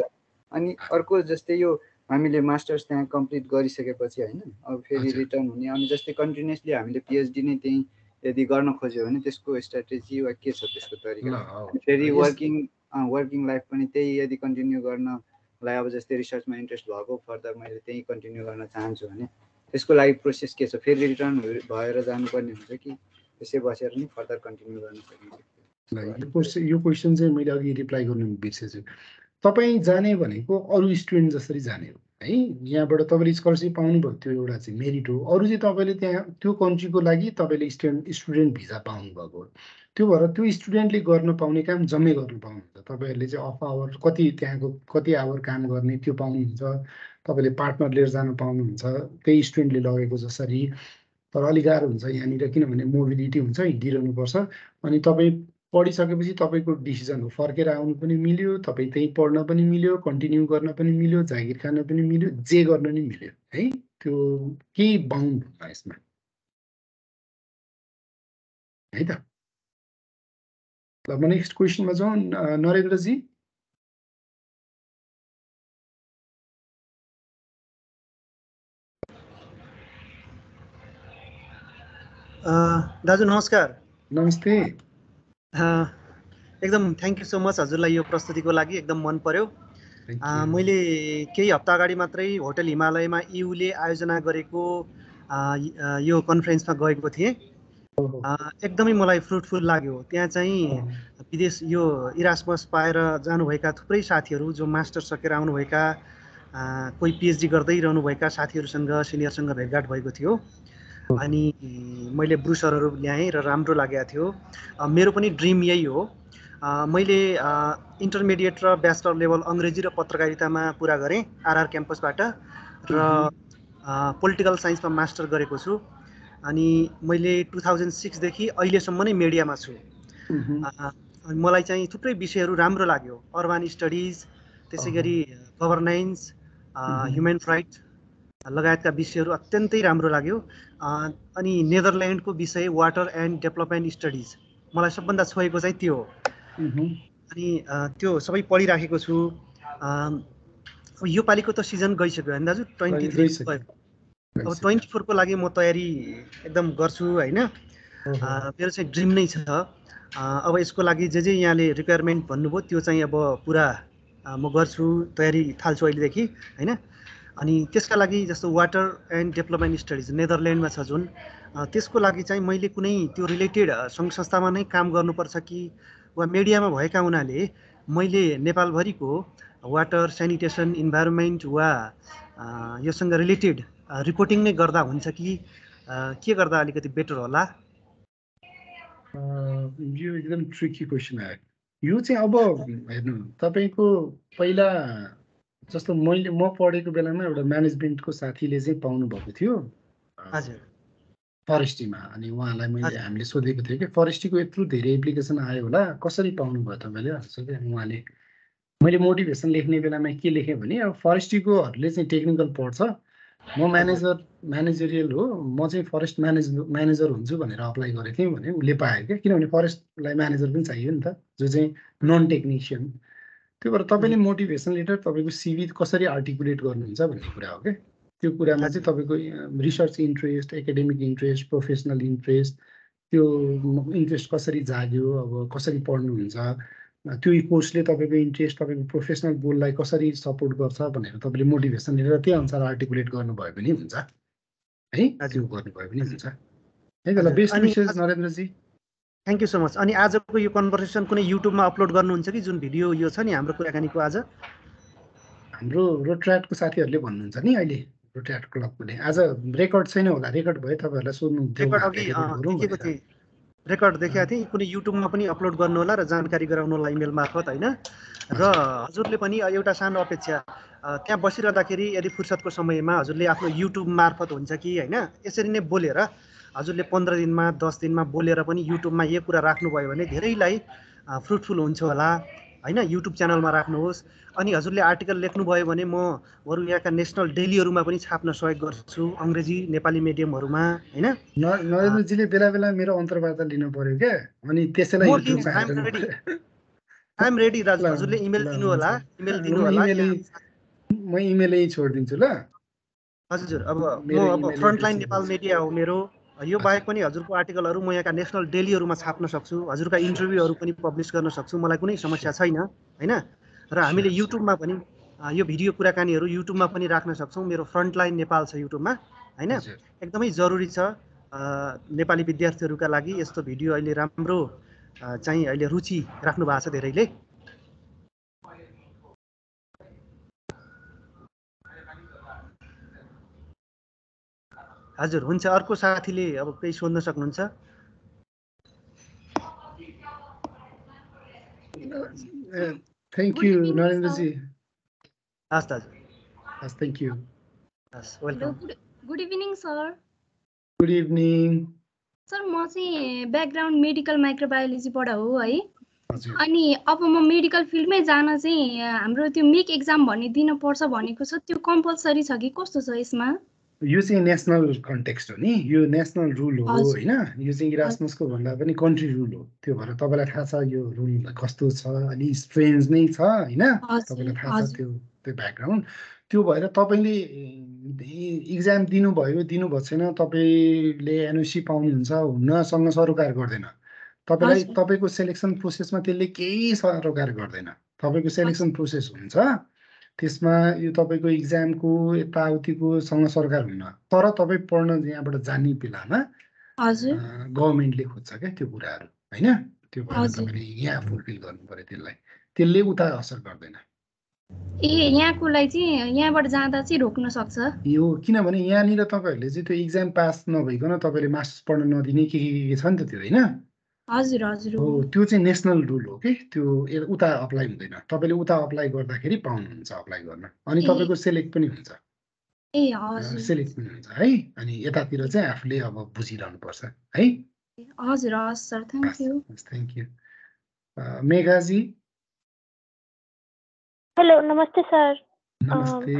अनि अर्को जस्तै यो हामीले मास्टर्स त्यहाँ कम्प्लिट गरिसकेपछि होइन अब फेरि रिटर्न हुने अनि जस्तै कन्टिन्युसली हामीले पिएचडी नै त्यहीँ यदि गर्न खोज्यो भने त्यसको स्ट्राटेजी वा के छ त्यसको तरिका? फेरि वर्किङ वर्किङ लाइफ पनि त्यही यदि कन्टिन्यू गर्नलाई अब जस्तै रिसर्चमा इन्ट्रेस्ट भएको फर्दर मैले त्यहीँ कन्टिन्यू गर्न चाहन्छु भने त्यसको लागि प्रोसेस के छ? फेरि रिटर्न भएर जानुपर्ने हुन्छ कि? त्यसै बसेर नि फर्दर कन्टिन्यू गर्न सकिन्छ। यो क्वेसन चाहिँ मैले अघि रिप्लाई गर्नु बिर्सेछु। तपाईँ जाने भनेको अरू स्टुडेन्ट जसरी जाने हो है? यहाँबाट तपाईँले स्कलरसिप पाउनुभयो त्यो एउटा चाहिँ मेरिट हो। अरू चाहिँ तपाईँले त्यहाँ त्यो कन्ट्रीको लागि तपाईँले स्टुडेन्ट स्टुडेन्ट भिजा पाउनुभएको हो। त्यो भएर त्यो स्टुडेन्टले गर्न पाउने काम जम्मै गर्नु पाउनुहुन्छ। तपाईँहरूले चाहिँ अफ आवर कति त्यहाँको कति आवर काम गर्ने त्यो पाउनुहुन्छ। तपाईँले पार्टनर लिएर जानु पाउनुहुन्छ। त्यही स्टुडेन्टले लगेको जसरी तर अलिक गाह्रो हुन्छ यहाँनिर किनभने मोबिलिटी हुन्छ हिँडिरहनुपर्छ अनि तपाईँ पढिसकेपछि तपाईँको डिसिजन हो। फर्केर आउनु पनि मिल्यो तपाईँ त्यहीँ पढ्न पनि मिल्यो कन्टिन्यू गर्न पनि मिल्यो जागिर खान पनि मिल्यो जे गर्न नि मिल्यो है? त्यो केही बााउन्ड हुन्न यसमा? है त? ल म नेक्स्ट क्वेसनमा जाउँ। नरेन्द्रजी? दाजु नमस्कार। नमस्ते। एकदम थ्याङ्क यू सो मच हजुरलाई यो प्रस्तुतिको लागि एकदम मन पर्यो। मैले केही हप्ता अगाडि मात्रै होटल हिमालयमा युले आयोजना गरेको यो कन्फरेन्समा गएको थिएँ। एकदमै मलाई फ्रुटफुल लाग्यो। त्यहाँ चाहिँ विदेश यो इरासमस पाएर जानुभएका थुप्रै साथीहरू जो मास्टर सकेर आउनुभएका कोही पिएचडी गर्दै रहनुभएका साथीहरूसँग सिनियरसँग भेटघाट भएको थियो। अनि मैले ब्रुसरहरू ल्याएँ र राम्रो लागेको थियो। मेरो पनि ड्रिम यही हो। मैले इन्टरमिडिएट र ब्याचलर लेभल अङ्ग्रेजी र पत्रकारितामा पुरा गरेँ आरआर क्याम्पसबाट र पोलिटिकल साइन्समा मास्टर गरेको छु। अनि मैले टु थाउजन्ड सिक्सदेखि अहिलेसम्म नै मिडियामा छु। मलाई चाहिँ थुप्रै विषयहरू राम्रो लाग्यो। अर्बान स्टडिज त्यसै गरी गभर्नेन्स ह्युमन राइट लगायतका विषयहरू अत्यन्तै राम्रो लाग्यो। अनि नेदरल्यान्डको विषय वाटर एन्ड डेभलपमेन्ट स्टडिज मलाई सबभन्दा छोएको चाहिँ त्यो हो। अनि त्यो सबै पढिराखेको छु। यो पालिको त सिजन गइसक्यो होइन दाजु? ट्वेन्टी थ्री अब ट्वेन्टी फोरको लागि म तयारी एकदम गर्छु होइन। मेरो चाहिँ ड्रिम नै छ। अब यसको लागि जे जे यहाँले रिक्वायरमेन्ट भन्नुभयो त्यो चाहिँ अब पुरा म गर्छु। तयारी थाल्छु अहिलेदेखि होइन? अनि त्यसका लागि जस्तो वाटर एन्ड डेभलपमेन्ट स्टडिज नेदरल्यान्डमा छ जुन त्यसको लागि चाहिँ मैले कुनै त्यो रिलेटेड सङ्घ संस्थामा नै काम गर्नुपर्छ कि वा मिडियामा भएका हुनाले मैले नेपालभरिको वाटर सेनिटेसन इन्भाइरोमेन्ट वा योसँग रिलेटेड रिपोर्टिङ नै गर्दा हुन्छ कि के गर्दा अलिकति बेटर होला? यो एकदम ट्रिकी क्वेसन आयो। यो चाहिँ अब हेर्नु तपाईँको पहिला जस्तो मैले म पढेको बेलामा एउटा म्यानेजमेन्टको साथीले चाहिँ पाउनु भएको थियो फरेस्टीमा अनि उहाँलाई मैले हामीले सोधेको थियौँ कि फरेस्टीको यत्रो धेरै एप्लिकेसन आयो होला कसरी पाउनु भयो तपाईँले? भन्छ उहाँले मैले मोटिभेसन लेख्ने बेलामा के लेखेँ भने अब फरेस्टीकोहरूले चाहिँ टेक्निकल पढ्छ। म म्यानेजर म्यानेजरियल हो म चाहिँ फरेस्ट म्यानेज म्यानेजर हुन्छु भनेर अप्लाई गरेको थिएँ भने उसले पायो क्या। किनभने फरेस्टलाई म्यानेजर पनि चाहियो नि त जो चाहिँ नन टेक्निसियन त्यो भएर तपाईँले मोटिभेसन लेटर तपाईँको सिभी कसरी आर्टिकुलेट गर्नुहुन्छ भन्ने कुरा हो क्या त्यो कुरामा चाहिँ तपाईँको research interest academic interest professional interest त्यो इन्ट्रेस्ट कसरी जाग्यो अब कसरी पढ्नुहुन्छ त्यो कोर्सले तपाईँको इन्ट्रेस्ट तपाईँको प्रोफेसनल गोललाई कसरी सपोर्ट गर्छ भनेर तपाईँले मोटिभेसन लिएर त्यही अनुसार आर्टिकुलेट गर्नुभयो भने हुन्छ। है? त्यो गर्नुभयो भने हुन्छ। है त बेस्ट विशेष नरेन्द्रजी? थ्याङ्क यू सो मच अनि आजको यो कन्भर्सेसन कुनै युट्युबमा अपलोड गर्नुहुन्छ कि? जुन भिडियो यो छ नि हाम्रो कुराकानीको आज। हाम्रो रोट्राटको साथीहरूले भन्नुहुन्छ नि अहिले रोट्राट क्लबकोले आज रेकर्ड छैन होला। रेकर्ड भयो तपाईँहरूलाई सोध्नु रेकर्ड अघि देखेको थिएँ। रेकर्ड देखेको थिएँ। कुनै युट्युबमा पनि अपलोड गर्नु होला र जानकारी गराउनु होला इमेल मार्फत होइन? र हजुरले पनि एउटा सानो अपेक्षा त्यहाँ बसिरहँदाखेरि यदि फुर्सदको समयमा हजुरले आफ्नो युट्युब मार्फत हुन्छ कि होइन? यसरी नै बोलेर हजुरले पन्ध्र दिनमा दस दिनमा बोलेर पनि युट्युबमा यो कुरा राख्नुभयो भने धेरैलाई फ्रुटफुल हुन्छ होला। होइन? युट्युब च्यानलमा राख्नुहोस्। अनि हजुरले आर्टिकल लेख्नुभयो भने म अरू यहाँका नेसनल डेलीहरूमा पनि छाप्न सहयोग गर्छु अङ्ग्रेजी नेपाली मिडियमहरूमा। होइन? नरेन्द्रजीले बेला बेला मेरो अन्तर्वार्ता लिनु पर्यो क्या? अनि त्यसैलाई आइएम रेडी हजुरले इमेल दिनु होला। इमेल दिनु होला। म इमेलै छोडिदिन्छु ल। हजुर। अब म अब फ्रन्टलाइन नेपाल मिडिया हो मेरो। यो बाहेक पनि हजुरको आर्टिकलहरू म यहाँका नेसनल डेलीहरूमा छाप्न सक्छु हजुरका इन्टरभ्यूहरू पनि पब्लिस गर्न सक्छु मलाई कुनै समस्या छैन होइन? र हामीले युट्युबमा पनि यो भिडियो कुराकानीहरू युट्युबमा पनि राख्न सक्छौँ मेरो फ्रन्टलाइन नेपाल छ युट्युबमा होइन? एकदमै जरुरी छ नेपाली विद्यार्थीहरूका लागि यस्तो भिडियो अहिले राम्रो चाहिँ अहिले रुचि राख्नु भएको छ धेरैले। हजुर हुन्छ। अर्को साथीले अब केही सोध्न सक्नुहुन्छ? थ्याङ्क यू नरेन्द्रजी। हस् दाजु हस् थ्याङ्क यू हस् welcome good evening sir good evening sir म चाहिँ ब्याकग्राउन्ड मेडिकल माइक्रोबायोलोजीबाट हो है। अनि अब म मेडिकल फिल्डमै जान चाहिँ हाम्रो त्यो मेक एक्जाम भन्ने दिन पर्छ भनेको छ। त्यो कम्पलसरी छ कि कस्तो छ यसमा? यो चाहिँ नेसनल कन्टेक्स्ट हो नि? यो नेसनल रुल हो होइन? यो चाहिँ इरासमसको भन्दा पनि कन्ट्री रुल हो। त्यो भएर तपाईँलाई थाहा छ यो रुल कस्तो छ? अलि स्ट्रेन्ज नै छ होइन? तपाईँलाई थाहा छ त्यो त्यो ब्याकग्राउन्ड त्यो भएर तपाईँले इक्जाम दिनुभयो दिनुभएको छैन तपाईँले एनओसी पाउनुहुन्छ हुन्नसँग सरोकार गर्दैन। तपाईँलाई। तपाईँको सेलेक्सन प्रोसेसमा त्यसले केही सरोकार गर्दैन। तपाईँको सेलेक्सन प्रोसेस हुन्छ। त्यसमा यो तपाईँको इक्जामको यताउतिकोसँग सरकार हुन्न तर तपाईँ पढ्न यहाँबाट जाने बेलामा गभर्मेन्टले खोज्छ क्या त्यो कुराहरू होइन? त्यो भएर हजुर। तपाईँले यहाँ फुलफिल गर्नु पर्यो त्यसलाई। त्यसले उता असर गर्दैन। ए यहाँकोलाई चाहिँ यहाँबाट जाँदा चाहिँ रोक्न सक्छ? यो किनभने यहाँनिर तपाईँहरूले चाहिँ त्यो इक्जाम पास नभइकन तपाईँले मास्टर्स पढ्न नदिने के के के छ नि त त्यो होइन? हजुर हजुर। हो त्यो चाहिँ नेसनल रुल हो कि? त्यो उता अप्लाई हुँदैन। तपाईँले उता अप्लाई गर्दाखेरि पाउनुहुन्छ अप्लाई गर्न। अनि। तपाईँको सेलेक्ट पनि हुन्छ। ए हजुर। सेलेक्ट पनि हुन्छ है? अनि यतातिर चाहिँ आफूले अब बुझिरहनु पर्छ है हजुर हस् sir thank you thank you Meghaji? Hello नमस्ते सर। नमस्ते।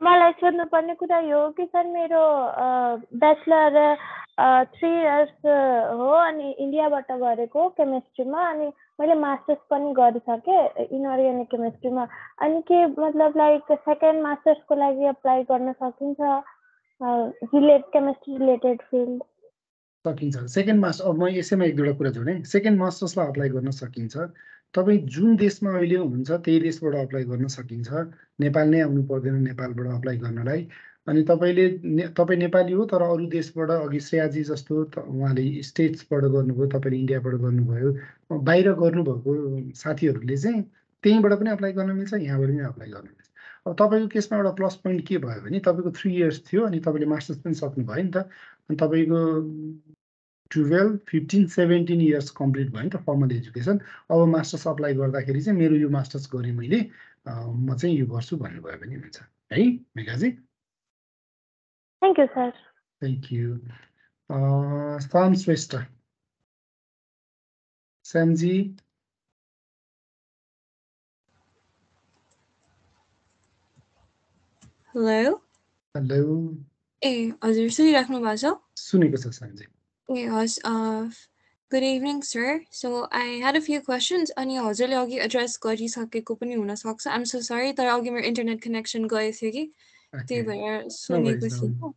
मलाई सोध्नुपर्ने कुरा यो हो कि सर मेरो ब्याचलर थ्री इयर्स हो अनि इन्डियाबाट गरेको केमिस्ट्रीमा अनि मैले मास्टर्स पनि गरिसकेँ इनअर्ग्यानिक केमिस्ट्रीमा अनि के मतलब लाइक सेकेन्ड मास्टर्सको लागि अप्लाई गर्न सकिन्छ? रिलेट केमिस्ट्री रिलेटेड फिल्ड सकिन्छ। सेकेन्ड मास्टर म यसैमा एक दुईवटा कुरा जोडेँ। सेकेन्ड मास्टर्सलाई अप्लाई गर्न सकिन्छ। तपाईँ जुन देशमा अहिले हुनुहुन्छ त्यही देशबाट अप्लाई गर्न सकिन्छ। नेपाल नै आउनु पर्दैन नेपालबाट अप्लाई गर्नलाई। अनि तपाईँले ने तपाईँ नेपाली हो तर अरू देशबाट अघि श्रेयाजी जस्तो उहाँले स्टेट्सबाट गर्नुभयो तपाईँले इन्डियाबाट गर्नुभयो बाहिर गर्नुभएको साथीहरूले चाहिँ त्यहीँबाट पनि अप्लाई गर्न मिल्छ यहाँबाट पनि अप्लाई गर्न मिल्छ। अब तपाईँको केसमा एउटा प्लस पोइन्ट के भयो भने तपाईँको थ्री इयर्स थियो अनि तपाईँले मास्टर्स पनि सक्नुभयो नि त। अनि तपाईँको twelve fifteen seventeen years complete भयो नि त फर्मल एजुकेसन अब मास्टर्स अप्लाई गर्दाखेरि चाहिँ मेरो यो मास्टर्स गरेँ मैले म चाहिँ यो गर्छु भन्नुभयो भने हुन्छ। है Meghaji? Thank you sir thank you Shyam Shrestha Shyamji hello hello ए हजुर सुनिराख्नु भएको छ? सुनेको छ श्यामजी ए हस् good evening sir so I had a few questions अनि हजुरले अघि एड्रेस गरिसकेको पनि हुनसक्छ. आइम सो सरी तर अघि मेरो इन्टरनेट कनेक्सन गएको थियो कि। त्यही भएर सुनेको worries, no थिइनँ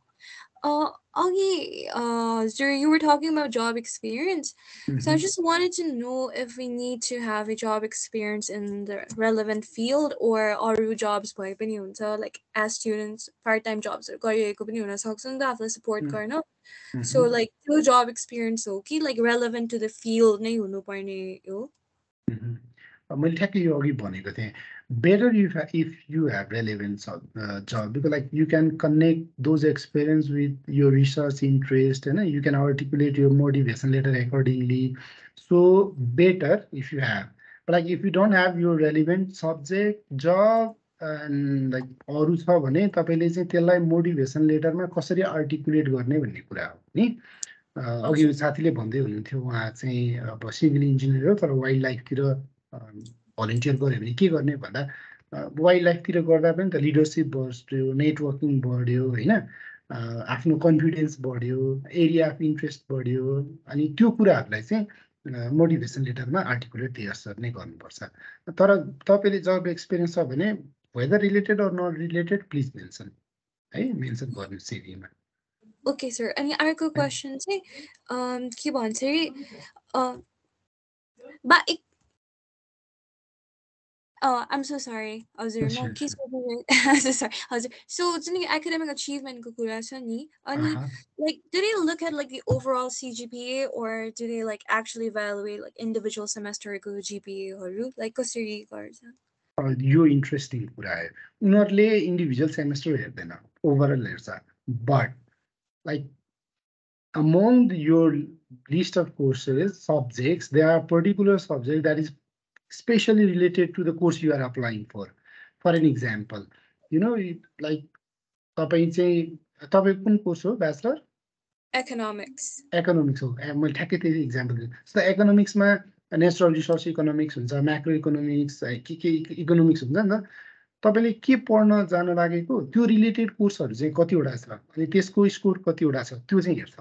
Uh, Augie, uh, sir, you were talking about job experience. So I Mhm. just wanted to know if we need to have a job experience in the relevant field or अरू jobs भए पनि हुन्छ like as students part-time jobs गरिरहेको पनि हुन सक्छ नि त आफूलाई support Mm. गर्न so Mhm. like त्यो job experience हो कि like relevant to the field नै हुनुपर्ने हो Mhm. मैले ठ्याक्कै यो अघि भनेको थिएँ better if if you have relevance job because like you can connect those experience with यो रिसर्च इन्ट्रेस्ट होइन यु क्यान आर्टिकुलेट यो motivation letter accordingly so better if you have like if you don't have यो relevant subject job and like अरू छ भने तपाईँले चाहिँ त्यसलाई मोटिभेसन लेटरमा कसरी आर्टिकुलेट गर्ने भन्ने कुरा हो नि? अघि यो साथीले भन्दै हुनुहुन्थ्यो उहाँ चाहिँ अब सिभिल इन्जिनियर हो तर वाइल्ड लाइफतिर भलिन्टियर गऱ्यो भने के गर्ने भन्दा वाइल्ड लाइफतिर गर्दा पनि त लिडरसिप बढ्यो नेटवर्किङ बढ्यो होइन? आफ्नो कन्फिडेन्स बढ्यो एरिया अफ इन्ट्रेस्ट बढ्यो अनि त्यो कुराहरूलाई चाहिँ मोटिभेसन लेटरमा आर्टिकुलेट त्यही नै गर्नुपर्छ। तर तपाईँले जब एक्सपिरियन्स छ भने whether related or not related please mention है? मेन्सन गर्नु सिभीमा ओके सर अनि अर्को क्वेसन चाहिँ के भन्छ अरे अ, बा एक आइम सो सरी हजुर म Sure, के sure. सोध्नु सरी हजुर सो जुन एकाडेमिक अचिभमेन्टको कुरा छ नि अनि Uh-huh. like do they look at like the overall CGPA or do they like actually evaluate like individual semester को GPA हरू like कसरी गर्छ अ, यो इन्ट्रेस्टिङ कुरा आयो उनीहरूले इन्डिभिजुअल सेमेस्टर हेर्दैन ओभरअल हेर्छ but like among the- your list of courses, subjects, there are particular subject that is specially related to the course you are applying for. For an example, you know, it- like तपाईँ चाहिँ तपाईँ कुन course हो bachelor economics. Economics हो. मैले ठ्याक्कै त्यही example दिएँ। जस्तो इकोनोमिक्समा नेचुरल रिसोर्स इकोनोमिक्स हुन्छ म्याक्रो इकोनोमिक्स के के इकोनोमिक्स हुन्छ नि त। तपाईँले के पढ्न जान लागेको? त्यो रिलेटेड कोर्सहरू चाहिँ कतिवटा छ? अनि त्यसको स्कोर कतिवटा छ? त्यो चाहिँ हेर्छ।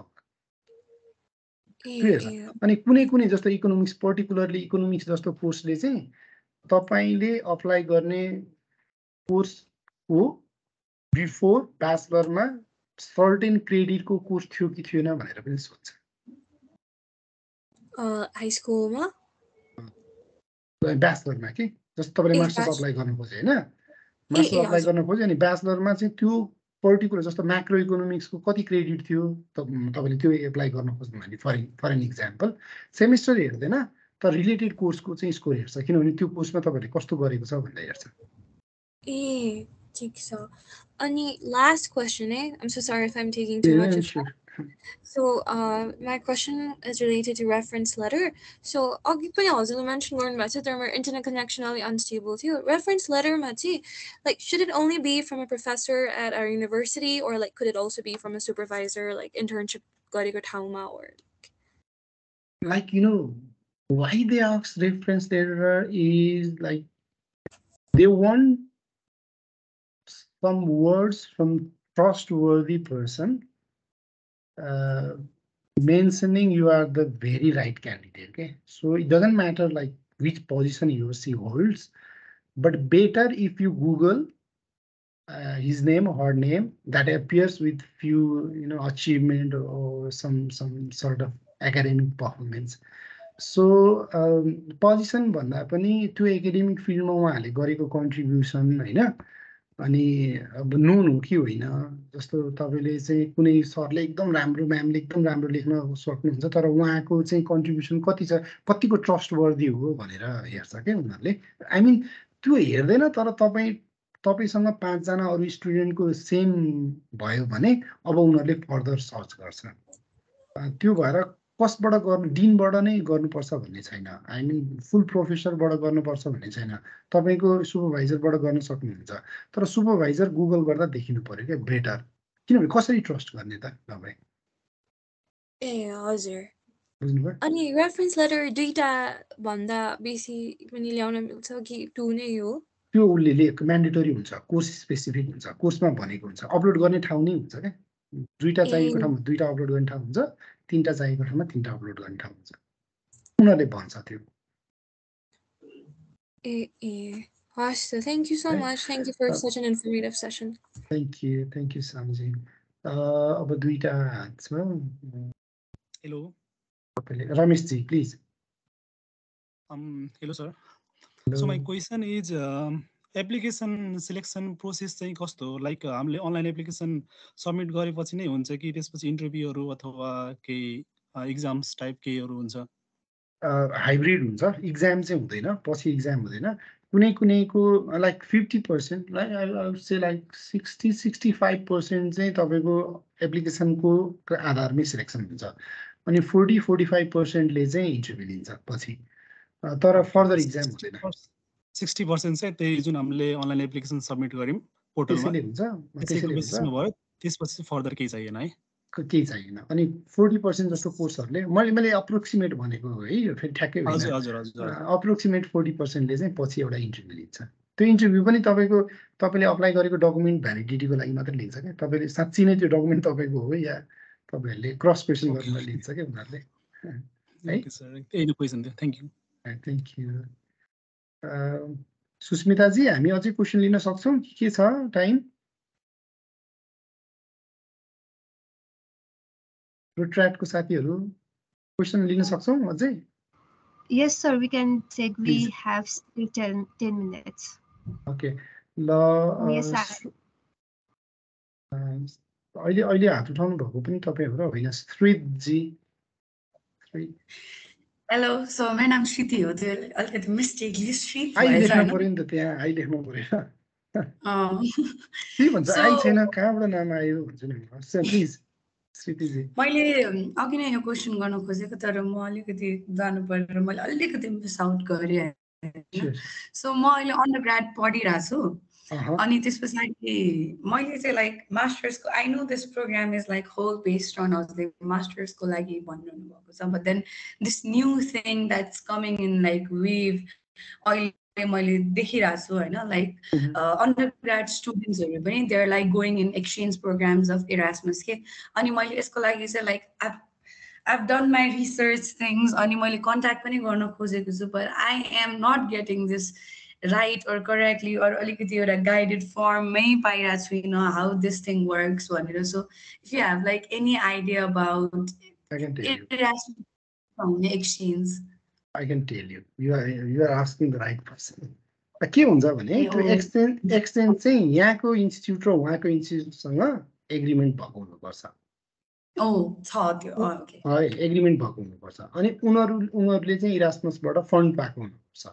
अनि कुनै कुनै जस्तो इकोनोमिक्स पर्टिकुलरली इकोनोमिक्स जस्तो कोर्सले चाहिँ तपाईँले अप्लाई गर्ने कोर्सको बिफोर ब्याचलरमा सर्टेन क्रेडिटको कोर्स थियो कि थिएन भनेर पनि सोध्छ। हाई स्कुलमा ब्याचलरमा कि? जस्तो तपाईँले मास्टर्स। अप्लाई गर्नु खोज्यो होइन? मास्टर्स ए, अप्लाई। गर्न खोज्यो अनि ब्याचलरमा चाहिँ त्यो पर्टिकुलर जस्तो म्याक्रो इकोनोमिक्सको कति क्रेडिट थियो त तपाईँले त्यो एप्लाई गर्न खोज्नु भने for for an example semester हेर्दैन तर रिलेटेड कोर्सको चाहिँ स्कोर हेर्छ किनभने त्यो कोर्समा तपाईँले कस्तो गरेको छ भनेर हेर्छ। ए ठिक छ। अनि लास्ट क्वेसन है आम so sorry if I'm taking too much. So uh, my question is related to reference letter. So as you mentioned learn mati thermer internet connectionally unstable too. Reference letter mati, like should it only be from a professor at our university or like could it also be from a supervisor like internship tauma or like you know why they ask reference letter is like they want some words from trustworthy person uh, mentioning you are the very right candidate okay so it doesn't matter like which position he or she holds but better if you google uh, his name or her name that appears with few you know achievement or some some sort of academic performance so position भन्दा पनि त्यो academic फिल्डमा उहाँहरूले गरेको contribution होइन अनि अब नुन हो कि होइन? जस्तो तपाईँले चाहिँ कुनै सरले एकदम राम्रो म्यामले एकदम राम्रो लेख्न सक्नुहुन्छ तर उहाँको चाहिँ कन्ट्रिब्युसन कति छ? कतिको ट्रस्ट वर्दी हो भनेर हेर्छ क्या उनीहरूले। आई मिन त्यो हेर्दैन तर तपाईँ तपाईँसँग पाँचजना अरू स्टुडेन्टको सेम भयो भने अब उनीहरूले फर्दर सर्च गर्छ त्यो भएर कसबाट गर्नु डिनबाट नै गर्नुपर्छ भन्ने छैन। आई मिन फुल प्रोफेसरबाट गर्नुपर्छ भन्ने छैन। तपाईँको सुपरभाइजरबाट गर्न सक्नुहुन्छ। तर सुपरभाइजर गुगल गर्दा देखिनु पऱ्यो क्या बेटर किनभने कसरी ट्रस्ट गर्ने त तपाईँ? ए हजुर। अनि रेफरेन्स लेटर दुईटा भन्दा बेसी पनि ल्याउन मिल्छ कि टु नै हो? त्यो उसले म्यान्डेटरी हुन्छ कोर्स स्पेसिफिक हुन्छ कोर्समा भनेको हुन्छ। अपलोड गर्ने ठाउँ नै हुन्छ क्या। दुईवटा चाहिएको। ठाउँमा दुईवटा अपलोड गर्ने ठाउँ हुन्छ। तिनवटा चाहिएको ठाउँमा तिनवटा अपलोड गर्ने ठाउँ हुन्छ। उनीहरूले भन्छ त्यो। ए ए हस् त thank you so. Much thank you for uh- such an informative session thank you thank you Samji अब दुईवटा छ हेलो तपाईँले Rameshji please hello sir so my question is um, application selection process चाहिँ कस्तो? हो लाइक हामीले अनलाइन एप्लिकेसन सब्मिट गरेपछि नै हुन्छ कि त्यसपछि इन्टरभ्यूहरू अथवा केही इक्जाम्स टाइप केहीहरू हुन्छ? हाइब्रिड हुन्छ। इक्जाम चाहिँ हुँदैन। पछि इक्जाम हुँदैन। कुनै कुनैको like fifty percent like say like sixty sixty five percent चाहिँ तपाईँको एप्लिकेसनको आधारमै सिलेक्सन हुन्छ। अनि फोर्टी फोर्टी फाइभ पर्सेन्टले चाहिँ इन्टरभ्यू लिन्छ पछि। तर फर्दर इक्जाम हुँदैन। सिक्सटी पर्सेन्ट चाहिँ त्यही जुन हामीले अनलाइन एप्लिकेसन सब्मिट गऱ्यौँ पोर्टलमा। भयो। त्यसपछि फर्दर केही चाहिएन है। केही चाहिएन। अनि फोर्टी पर्सेन्ट जस्तो कोर्सहरूले मैले मैले अप्रोक्सिमेट भनेको हो यो फेरि ठ्याक्कै। अप्रोक्सिमेट फोर्टी पर्सेन्टले चाहिँ पछि एउटा इन्टरभ्यू लिन्छ। त्यो इन्टरभ्यू पनि तपाईँको तपाईँले अप्लाई गरेको डकुमेन्ट भ्यालिडिटीको लागि मात्रै लिन्छ क्या। तपाईँले साँच्ची नै त्यो डकुमेन्ट तपाईँको हो या तपाईँहरूले क्रस क्वेसन गर्न लिन्छ क्या उनीहरूले। है thank you thank you Susmitaji हामी अझै क्वेसन लिन सक्छौँ? कि छ टाइम रोट्राटको साथीहरू क्वेसन लिन सक्छौँ अझै? Yes, sir, we can take, we Please. have still 10, 10 minutes. Okay ल अहिले अहिले हात उठाउनु भएको पनि तपाईँ हो र होइन? श्रीजी। श्री हेलो सो मेरो नाम श्रुति हो त्यो अलिकति मिस्टेकली श्रीत आई लेख्नु पऱ्यो नि त त्यहाँ आई लेख्नु पऱ्यो अँ। के भन्छ आई छैन कहाँबाट नाम आयो भन्छ नि प्लिज श्रुतिजी मैले अघि नै यो क्वेसन गर्न खोजेको तर म अलिकति जानु परेर मैले अलिकति मिस आउट गरेँ. सो म अहिले अन्डर ग्राड पढिरहेको छु अनि त्यस पछाडि मैले चाहिँ like मास्टर्सको I know this program is like whole based on हजुरले मास्टर्सको लागि भन्नु भएको छ but then this new thing that's coming in like wave अहिले मैले देखिरहेको छु होइन लाइक Mhm. अन्डर ग्राड स्टुडेन्ट्सहरू पनि there like going in exchange programs of Erasmus के अनि मैले यसको लागि चाहिँ like I've done my research things अनि मैले कन्ट्याक्ट पनि गर्न खोजेको छु but I am not getting this right or correctly or अलिकति एउटा गाइडेड फर्ममै पाइरहेको छुइनँ हाउ दिस थिङ वर्क्स भनेर so if you have like any idea about. हुने exchange I can tell you. You are you are asking the right person. Uh, के हुन्छ भने त्यो। एक्सचेन्ज एक्सचेन्ज चाहिँ यहाँको इन्स्टिच्युट र उहाँको इन्स्टिच्युटसँग एग्रिमेन्ट भएको हुनुपर्छ है एग्रिमेन्ट भएको हुनुपर्छ अनि उनीहरू उनीहरूले चाहिँ इरास्मसबाट फन्ड पाएको हुनुपर्छ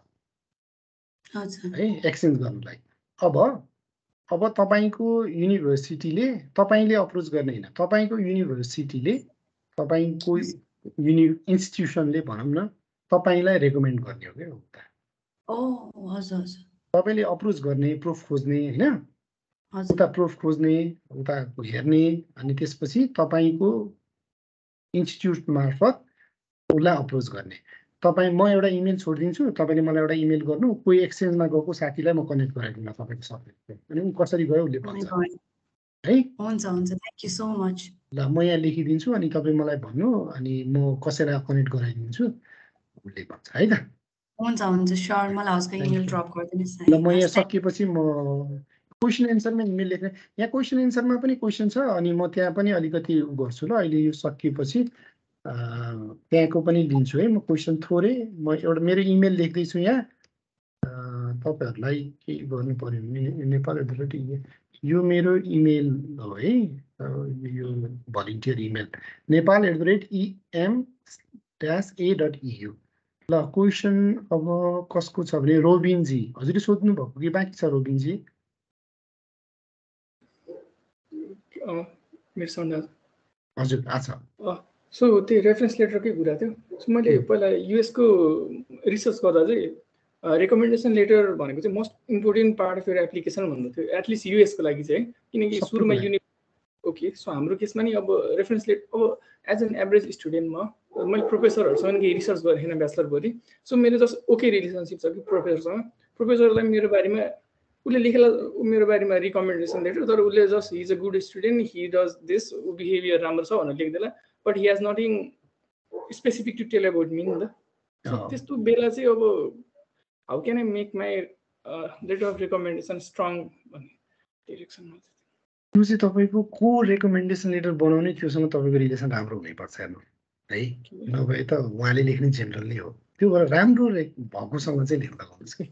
है एक्सचेन्ज गर्नुलाई अब अब तपाईँको युनिभर्सिटीले तपाईँले अप्रोच गर्ने होइन तपाईँको युनिभर्सिटीले तपाईँको युनि इन्स्टिट्युसनले भनौँ न तपाईँलाई रेकमेन्ड गर्ने हो क्या उता तपाईँले अप्रोच गर्ने प्रुफ खोज्ने होइन उता प्रुफ खोज्ने उता हेर्ने अनि त्यसपछि तपाईँको इन्स्टिट्युट मार्फत उसलाई अप्रोच गर्ने। तपाईँ म एउटा इमेल छोडिदिन्छु तपाईँले मलाई एउटा इमेल गर्नु कोही एक्सचेन्जमा गएको साथीलाई म कनेक्ट गराइदिनु तपाईँको सबै अनि ऊ कसरी गयो उसले भन्छ। है? हुन्छ हुन्छ। थ्याङ्क यू सो मच ल म यहाँ लेखिदिन्छु अनि तपाईँ मलाई भन्नु अनि म कसैलाई कनेक्ट गराइदिन्छु उसले भन्छ है त? हुन्छ हुन्छ। स्योर मलाई हजुरको इमेल ड्रप गरिदिनुहोस् ल म यहाँ सकिएपछि म क्वेसन एन्सरमा इमेल लेख्ने। यहाँ क्वेसन एन्सरमा पनि क्वेसन छ अनि म त्यहाँ पनि अलिकति गर्छु ल। अहिले यो सकिएपछि त्यहाँको पनि लिन्छु है म क्वेसन थोरै म एउटा मेरो इमेल लेख्दैछु यहाँ। तपाईँहरूलाई के गर्नु पऱ्यो भने नेपाल एट द रेट यो मेरो इमेल हो है यो volunteer email. Nepal at the rate EM dash A dot EU ल क्वेसन अब कसको छ भने रोबिनजी हजुरले सोध्नु भएको कि बाँकी छ रोबिनजी? हजुर आछ। सो त्यो रेफरेन्स लेटरकै कुरा थियो। सो मैले पहिला युएसको रिसर्च गर्दा चाहिँ रेकमेन्डेसन लेटर भनेको चाहिँ most important part of your application भन्नु थियो। एटलिस्ट युएसको लागि चाहिँ किनकि सुरुमा। युनि ओके सो हाम्रो केसमा नि अब रेफरेन्स लेट अब एज एन एभरेज स्टुडेन्टमा मैले प्रोफेसरहरूसँग केही रिसर्च गरेको थिएन ब्याचलरभरि सो मेरो जस्ट ओके रिलेसनसिप छ कि प्रोफेसरसँग प्रोफेसरलाई मेरो बारेमा उसले लेखेला मेरो बारेमा रिकमेन्डेसन लेटर तर उसले just he's a good student he does this behaviour राम्रो छ भनेर लेख्दैला but he has nothing specific to tell about me नि त सो अँ। त्यस्तो बेला चाहिँ अब how can I make my letter of recommendation strong भन्ने डिरेक्सनमा त्यो चाहिँ तपाईँको को रेकमेन्डेसन लेटर बनाउने त्योसँग तपाईँको रिलेसन राम्रो हुनैपर्छ हेर्नु। है? नभए त उहाँले लेख्ने जेनरल नै हो। त्यो भएर राम्रो भएकोसँग चाहिँ लेख्दा हुनुहोस् कि।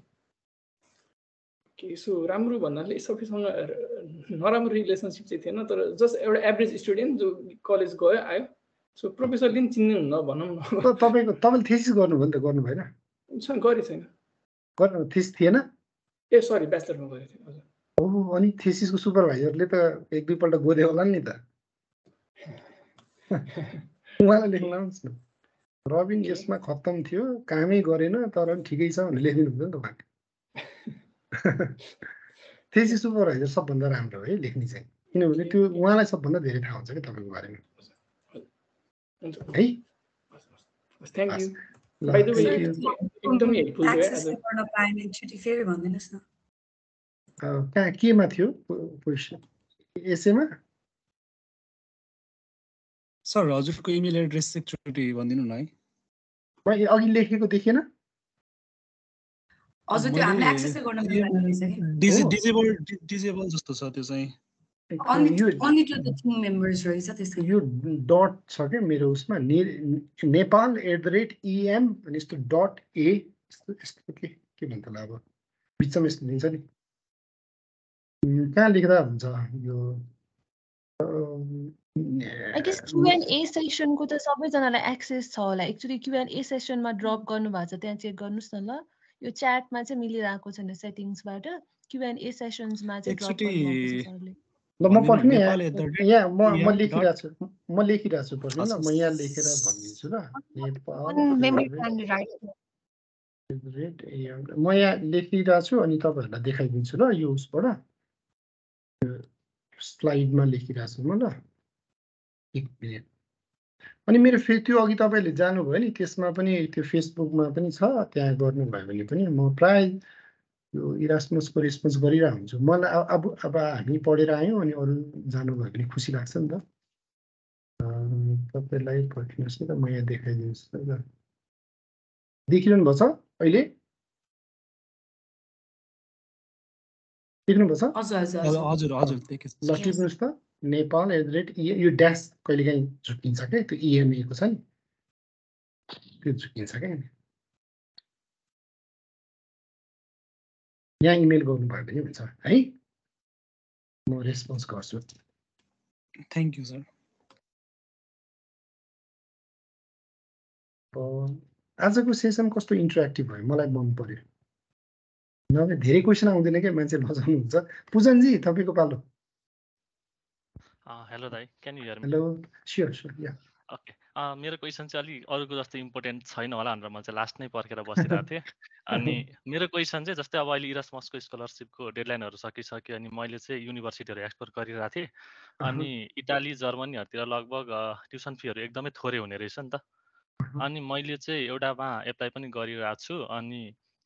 के सो राम्रो भन्नाले सबैसँग नराम्रो रिलेसनसिप चाहिँ थिएन तर जस्ट एउटा एभरेज स्टुडेन्ट जो कलेज गयो आयो। सो प्रोफेसरले पनि चिन्नुहुन्न भनौँ न। तपाईँको तपाईँले थेसिस गर्नुभयो नि त गर्नु भएन? छैन, गरेँ छैन। गर्नु थेसिस थिएन? ए सरी ब्याचलरमा गरेको थिएँ हजुर। ओहो अनि थेसिसको सुपरभाइजरले त एक दुईपल्ट गोदे होला नि त। उहाँलाई लेख्न लानुहोस् न। रबिन यसमा खत्तम थियो कामै गरेन तर पनि ठिकै छ भनेर लेखिदिनु हुन्छ नि त उहाँले। थेसिस सुपरभाइजर सबभन्दा राम्रो हो है लेख्ने चाहिँ। किनभने त्यो उहाँलाई सबभन्दा धेरै थाहा हुन्छ कि तपाईँको बारेमा। है थ्याङ्क यू ल बाई द वे. एकदमै हेल्पफुल भयो भनिदिनुहोस् न अँ, कहाँ केमा थियो पोजिसन एसएमा सर हजुरको इमेल एड्रेस एकचोटि भनिदिनु न है। मैले अघि लेखेको देखेन हजुर त्यो हामीले मैले- एक्सेसै गर्न मिल्दैन रहेछ कि? डिजे हो। डिजेबल डिजेबल जस्तो छ त्यो चाहिँ। यो only to the team members रहेछ त्यसको यो डट छ क्या मेरो उसमा? Nepal at the rate EM अनि यस्तो डट ए यस्तो के के भन्छ होला अब? बिचमा यस्तो दिन्छ नि। कहाँ लेख्दा हुन्छ यो? क्युएनए सेसनको त सबैजनालाई एक्सेस छ होला। एक्चुली क्युएनए सेसनमा ड्रप गर्नुभएको छ। त्यहाँ चेक गर्नुहोस् न ल। यो च्याटमा चाहिँ मिलिरहेको छैन सेटिङ्सबाट क्युएनए सेसन्समा चाहिँ ल म पढ्ने यहाँ म म लेखिरहेको छु। म लेखिरहेको छु पढ्ने ल म यहाँ। लेखेर भनिदिन्छु ल। म यहाँ लेखिरहेको छु अनि तपाईँहरूलाई देखाइदिन्छु ल यो उसबाट। स्लाइडमा लेखिरहेको छु म ल। एक मिनट। अनि मेरो फे त्यो अघि तपाईँले जानुभयो नि त्यसमा पनि त्यो फेसबुकमा पनि छ त्यहाँ गर्नुभयो भने पनि म प्राय यो इरास्मसको रेस्पोन्स गरिरहेको हुन्छु। मलाई अब अब हामी पढेर आयौँ अनि अरू जानुभयो भने खुसी लाग्छ नि त। अँ, तपाईँलाई पर्खिनुहोस् न त म यहाँ देखाइदिन्छु नि त। देखिरहनु भएको छ अहिले? देख्नुभएको छ? हजुर हजुर हजुर। हजुर हजुर हजुर देखेँ ल टिप्नुहोस् त। नेपाल एट द रेट यो ड्यास कहिलेकाहीँ झुकिन्छ क्या? त्यो इएमएको छ नि। त्यो झुकिन्छ क्या? यहाँ इमेल गर्नुभयो भने हुन्छ है म रेस्पोन्स गर्छु थ्याङ्क यू सर आजको सेसन कस्तो इन्टरेक्टिभ भयो मलाई मन पर्यो नभए धेरै क्वेसन आउँदैन क्या मान्छे लजाउनुहुन्छ पूजनजी तपाईँको पालो हेलो दाई can you hear me hello sure sure yeah okay मेरो क्वेसन चाहिँ अलिक अरूको जस्तो इम्पोर्टेन्ट छैन होला भनेर म चाहिँ लास्ट नै पर्खेर बसिरहेको थिएँ। अनि मेरो क्वेसन चाहिँ जस्तै अब अहिले इरासमसको स्कलरसिपको डेडलाइनहरू सकिसक्यो अनि मैले चाहिँ युनिभर्सिटीहरू एक्सप्लोर गरिरहेको थिएँ। अनि इटाली जर्मनीहरूतिर लगभग ट्युसन फीहरू एकदमै थोरै हुने रहेछ नि त। अनि मैले चाहिँ एउटामा एप्लाई पनि गरिरहेको छु अनि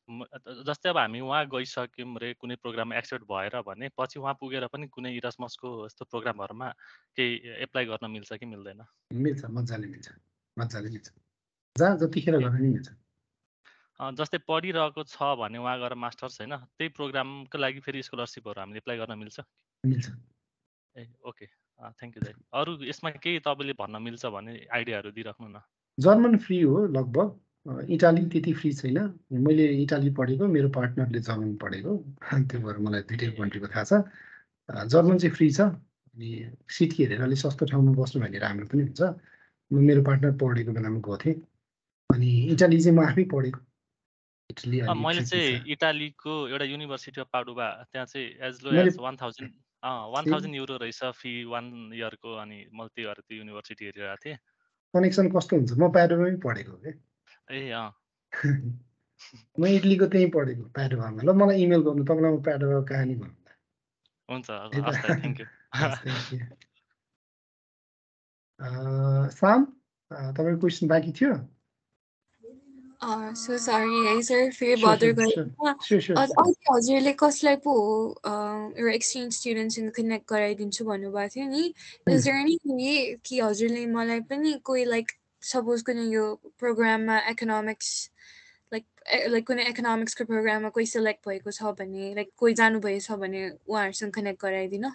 जस्तै अब हामी उहाँ गइसक्यौँ रे कुनै प्रोग्राममा एक्सेप्ट भएर भने पछि उहाँ पुगेर पनि कुनै इरासमसको यस्तो प्रोग्रामहरूमा केही एप्लाई गर्न मिल्छ कि मिल्दैन? मिल्छ मजाले मिल्छ मजाले मिल्छ। जहाँ जतिखेर गर्न नि मिल्छ जस्तै पढिरहेको छ भने उहाँ गएर मास्टर्स होइन त्यही प्रोग्रामको लागि फेरि स्कलरसिपहरू हामीले एप्लाई गर्न मिल्छ? मिल्छ। ए ओके। थ्याङ्क यू दाइ। अरू यसमा केही तपाईँले भन्न मिल्छ भने आइडियाहरू दिइराख्नु न। जर्मन फ्री हो लगभग। इटाली त्यति फ्री छैन। मैले इटाली पढेको मेरो पार्टनरले जर्मन पढेको। त्यो भएर मलाई दुइटै कन्ट्रीको थाहा छ। जर्मन चाहिँ फ्री छ। अनि सिटी हेरेर अलिक सस्तो ठाउँमा बस्नु भनेर राम्रो पनि हुन्छ। म मेरो पार्टनर पढेको बेलामा गएको थिएँ अनि इटाली चाहिँ म आफै पढेको। इटली मैले चाहिँ इटालीको एउटा युनिभर्सिटी अफ पाडुवा त्यहाँ चाहिँ as low as one thousand one thousand euro रहेछ फी वान इयरको अनि मैले त्यही भएर त्यो युनिभर्सिटी हेरिरहेको थिएँ। कनेक्सन कस्तो हुन्छ? म प्याडोमै पढेको क्या ए अँ। म इटलीको त्यहीँ पढेको प्याडोभामा ल मलाई इमेल गर्नु तपाईँलाई म प्याडोभाको कहानी भन्नु हुन्छ थ्याङ्क यू साम तपाईँको क्वेसन बाँकी थियो? सो सरी है सर फेरि बदर गरेँ हजुरले कसलाई पो एउटा एक्सचेन्ज स्टुडेन्टसँग कनेक्ट गराइदिन्छु भन्नुभएको थियो नि। इज देयर एनी वे कि हजुरले मलाई पनि कोही लाइक सपोज कुनै यो प्रोग्राममा इकोनोमिक्स लाइक लाइक कुनै इकोनोमिक्सको प्रोग्राममा कोही सेलेक्ट भएको छ भने लाइक कोही जानुभएछ भने उहाँहरूसँग कनेक्ट गराइदिन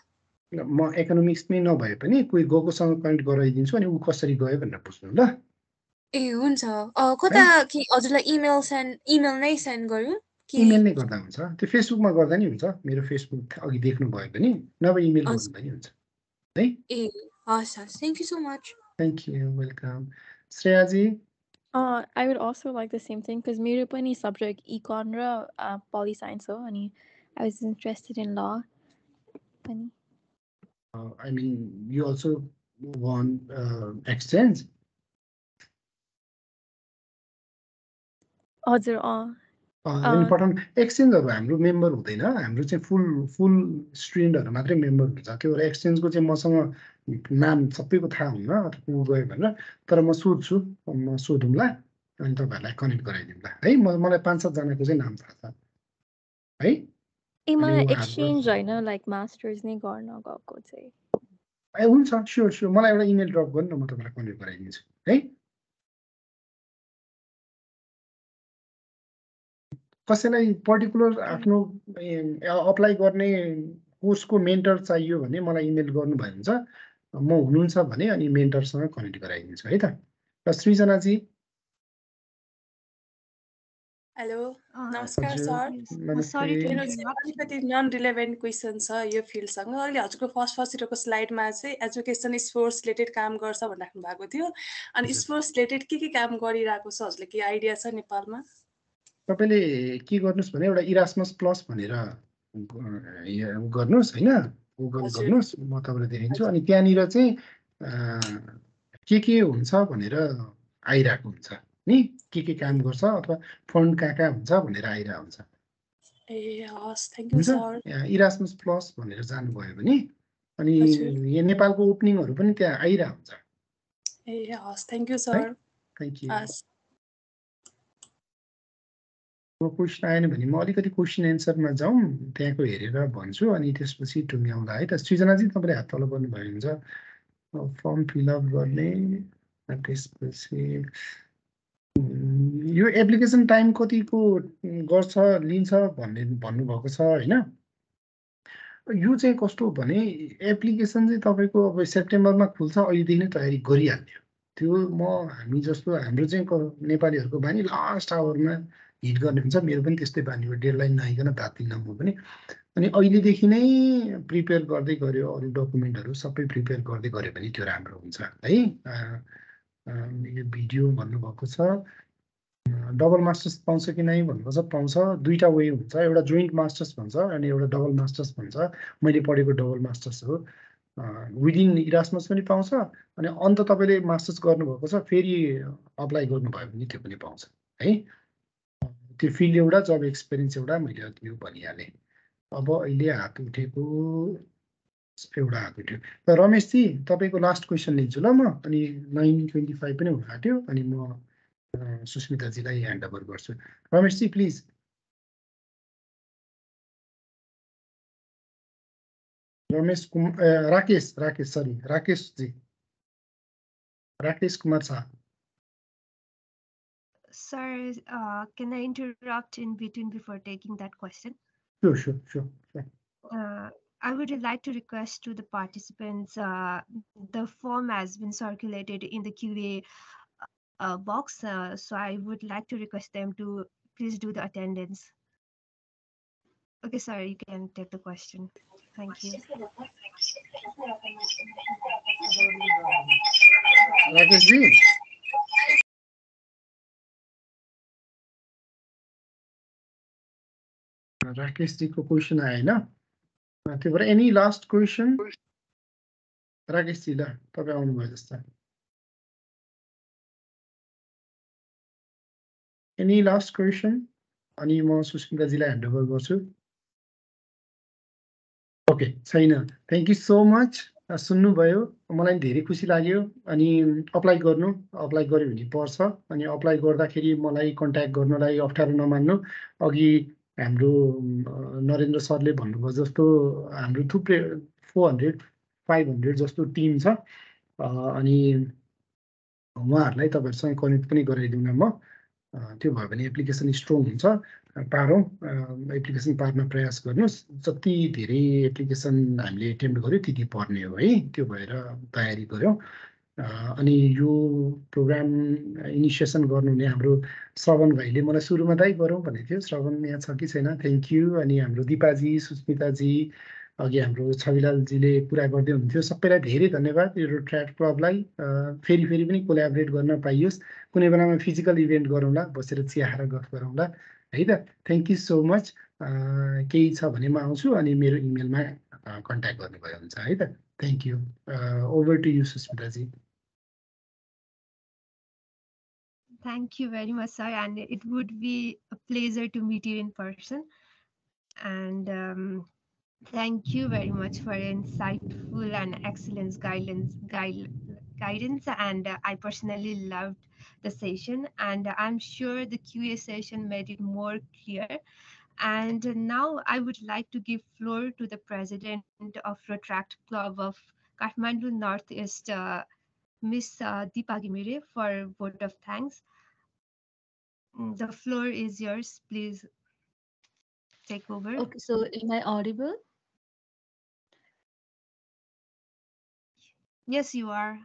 म इकोनोमिक्समै नभए पनि कोही गएकोसँग कनेक्ट गराइदिन्छु अनि ऊ कसरी गयो भनेर बुझ्नु ल ए हुन्छ कता कि हजुरलाई इमेल सेन्ड इमेल नै सेन्ड गरौँ इमेल नै गर्दा हुन्छ त्यो फेसबुकमा गर्दा नि हुन्छ मेरो फेसबुक अघि देख्नु भयो भने नभए इमेल गर्दा नि हुन्छ है ए हस् हस् thank you so much thank you welcome श्रेयाजी Uh, I would also like the same thing because मेरो पनि subject econ र uh, poly science हो अनि I was interested in law पनि uh, I mean you also want uh, exchange हजुर अँ important एक्सचेन्जहरू हाम्रो member हुँदैन हाम्रो चाहिँ फुल फुल स्टुडेन्टहरू मात्रै मेम्बर हुन्छ के भएर एक्सचेन्जको चाहिँ मसँग नाम सबैको थाहा हुन्न अथवा को गयो भनेर तर म सोध्छु म सोधौँला अनि तपाईँहरूलाई कनेक्ट गराइदिउँला। है म मलाई पाँच सातजनाको चाहिँ नाम थाहा छ। है? ए मलाई एक्सचेन्ज होइन लाइक मास्टर्स नै गर्न गएको चाहिँ। ए हुन्छ स्योर स्योर मलाई एउटा इमेल ड्रप गर्नु न म तपाईँलाई कनेक्ट गराइदिन्छु। है? कसैलाई पर्टिकुलर आफ्नो अप्लाई गर्ने कोर्सको मेन्टर चाहियो भने मलाई इमेल गर्नुभयो भने चाहिँ म हुनुहुन्छ भने अनि मेन्टरसँग कनेक्ट गराइदिन्छु है त। र सृजनाजी। हेलो नमस्कार सर। अलिकति नन रिलेभेन्ट क्वेसन छ यो फिल्डसँग। अहिले हजुरको फर्स्ट फर्स्टतिरको स्लाइडमा चाहिँ एजुकेसन स्पोर्ट्स रिलेटेड काम गर्छ भनेर राख्नु भएको थियो। अनि स्पोर्ट्स रिलेटेड के के काम गरिरहेको छ हजुरले? के आइडिया छ नेपालमा? तपाईँले के गर्नुहोस् भने एउटा इरासमस प्लस भनेर गर्नुहोस् होइन? गुगल गर्नुहोस् म तपाईँलाई देखाइदिन्छु अनि त्यहाँनिर चाहिँ के के हुन्छ भनेर आइरहेको हुन्छ नि? के के काम गर्छ अथवा फन्ड कहाँ कहाँ हुन्छ भनेर आइरहेको हुन्छ। यू इरासमस प्लस भनेर जानुभयो भने अनि यहाँ नेपालको ओपनिङहरू पनि त्यहाँ आइरहेको हुन्छ। ए हस् thank you sir thank you question आएन भने म अलिकति क्वेसन एन्सरमा जाउँ त्यहाँको हेरेर भन्छु अनि त्यसपछि टुङ्ग्याउँला है त। सृजनाजी तपाईँले हात तल गर्नुभयो हुन्छ। फर्म फिलअप गर्ने त्यसपछि यो एप्लिकेसन टाइम कतिको गर्छ लिन्छ भन्ने भन्नुभएको छ होइन? यो चाहिँ कस्तो भने एप्लिकेसन चाहिँ तपाईँको अब सेप्टेम्बरमा खुल्छ अहिलेदेखि नै तयारी गरिहाल्ने त्यो म हामी जस्तो हाम्रो चाहिँ नेपालीहरूको बानी लास्ट आवरमा हिट गर्ने हुन्छ। मेरो पनि त्यस्तै बानी हो। डेडलाइन नआइकन भातिन्न म पनि। अनि अहिलेदेखि नै प्रिपेयर गर्दै गऱ्यो अरू डकुमेन्टहरू सबै प्रिपेयर गर्दै गऱ्यो भने त्यो राम्रो हुन्छ है। यो भिडियो भन्नुभएको छ। डबल मास्टर्स पाउँछ कि नै भन्नुभएको छ? पाउँछ। दुईवटा वे हुन्छ। एउटा जोइन्ट मास्टर्स भन्छ अनि एउटा डबल मास्टर्स भन्छ। मैले पढेको डबल मास्टर्स हो। विदिन इरासमस पनि पाउँछ अनि अन्त तपाईँले मास्टर्स गर्नुभएको छ फेरि अप्लाई गर्नुभयो भने त्यो पनि पाउँछ है। त्यो फिल्ड एउटा जब एक्सपिरियन्स एउटा मैले अघि यो भनिहालेँ। अब अहिले हात उठेको एउटा हात उठ्यो। र रमेशजी तपाईँको लास्ट क्वेसन लिन्छु ल म अनि नाइन ट्वेन्टी फाइभ पनि हुन आँट्यो अनि म सुस्मिताजीलाई ह्यान्ड ओभर गर्छु। Rameshji please Ramesh Kumar Rakesh Rakesh sorry Rakeshji Rakesh Kumar Shah. Sir, uh, can I interrupt in between before taking that question? Sure, sure, sure. sure. Uh, I would like to request to the participants, uh, the form has been circulated in the QA uh, box, uh, so I would like to request them to please do the attendance. Okay, sorry, you can take the question. Thank you. Rakeshji. राकेशजीको question आएन त्यही भएर any last question Rakeshji ल तपाईँ आउनुभयो जस्तो any last question अनि म सुस्मिताजीलाई ह्यान्ड ओभर गर्छु. ओके छैन. थ्याङ्क यू सो मच सुन्नुभयो मलाई धेरै खुसी लाग्यो अनि अप्लाई गर्नु अप्लाई गऱ्यो भने पर्छ अनि अप्लाई गर्दाखेरि मलाई कन्ट्याक्ट गर्नलाई अप्ठ्यारो नमान्नु अघि हाम्रो नरेन्द्र सरले भन्नुभयो जस्तो हाम्रो थुप्रै फोर हन्ड्रेड फाइभ हन्ड्रेड जस्तो टिम छ। अनि उहाँहरूलाई तपाईँहरूसँग कनेक्ट पनि गराइदिउँ म त्यो भयो भने एप्लिकेसन स्ट्रङ हुन्छ। पारौँ एप्लिकेसन पार्न प्रयास गर्नुहोस्। जति धेरै एप्लिकेसन हामीले एटेम्प गऱ्यो त्यति पर्ने हो है। त्यो भएर तयारी गऱ्यौँ। अनि यो प्रोग्राम इनिसिएसन गर्नुहुने हाम्रो श्रवण भाइले मलाई सुरुमा दाइ गरौँ भनेको थियो। श्रवण यहाँ छ कि छैन? थ्याङ्क यू अनि हाम्रो दिपाजी सुस्मिताजी अघि हाम्रो छविलालजीले कुरा गर्दै हुनुहुन्थ्यो। सबैलाई धेरै धन्यवाद यो ट्र्याक क्लबलाई। फेरि फेरि पनि कोलाबरेट गर्न पाइयोस्। कुनै बेलामा फिजिकल इभेन्ट गरौँला बसेर चिया खाएर गफ गरौँला है त? थ्याङ्क यू सो मच केही छ भने म आउँछु अनि मेरो इमेलमा कन्ट्याक्ट गर्नुभयो हुन्छ है त? Thank you over to you Susmitaji. Thank you very much, sir. And it would be a pleasure to meet you in person. And um, thank you very much for insightful and excellent guidance. Guide, guidance. And uh, I personally loved the session. And I'm sure the QA session made it more clear. And now I would like to give floor to the president of Retract Club of Kathmandu Northeast, uh, Miss uh, Deepa Gimire for vote of thanks. Mm, the floor is yours. Please take over. Okay, so am I audible? Yes, you are.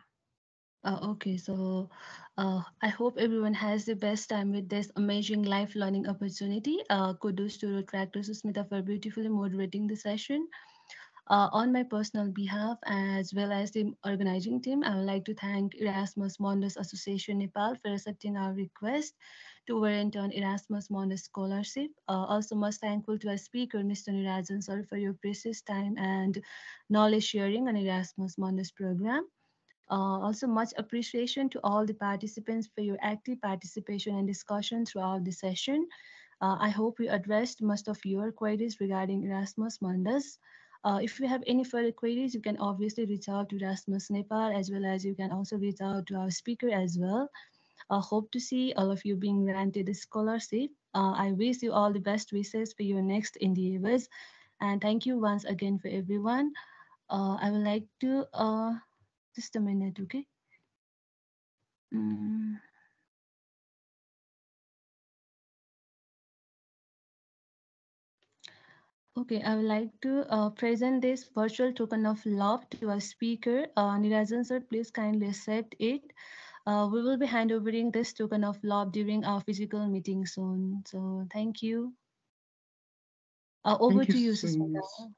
Uh, okay, so uh, I hope everyone has the best time with this amazing life learning opportunity. Uh, kudos to Retractor Susmita for beautifully moderating the session. Uh, on my personal behalf, as well as the organizing team, I would like to thank Erasmus Mundus Association Nepal for accepting our request to warrant on Erasmus Mundus Scholarship. Uh, also most thankful to our speaker, Mr. Nirajan sir, for your precious time and knowledge sharing on Erasmus Mundus program. Uh, also much appreciation to all the participants for your active participation and discussion throughout the session. Uh, I hope we addressed most of your queries regarding Erasmus Mundus. Uh, if you have any further queries, you can obviously reach out to Erasmus Nepal as well as you can also reach out to our speaker as well. I hope to see all of you being granted a scholarship. Uh, I wish you all the best wishes for your next endeavors. And thank you once again for everyone. Uh, I would like to, uh, just a minute, okay? Mm. Okay, I would like to uh, present this virtual token of love to our speaker. Uh, Nirajan sir, please kindly accept it. Uh, we will be handovering this token of love during our physical meeting soon. So thank you. Uh, over Thank to you you, so Susmita. much.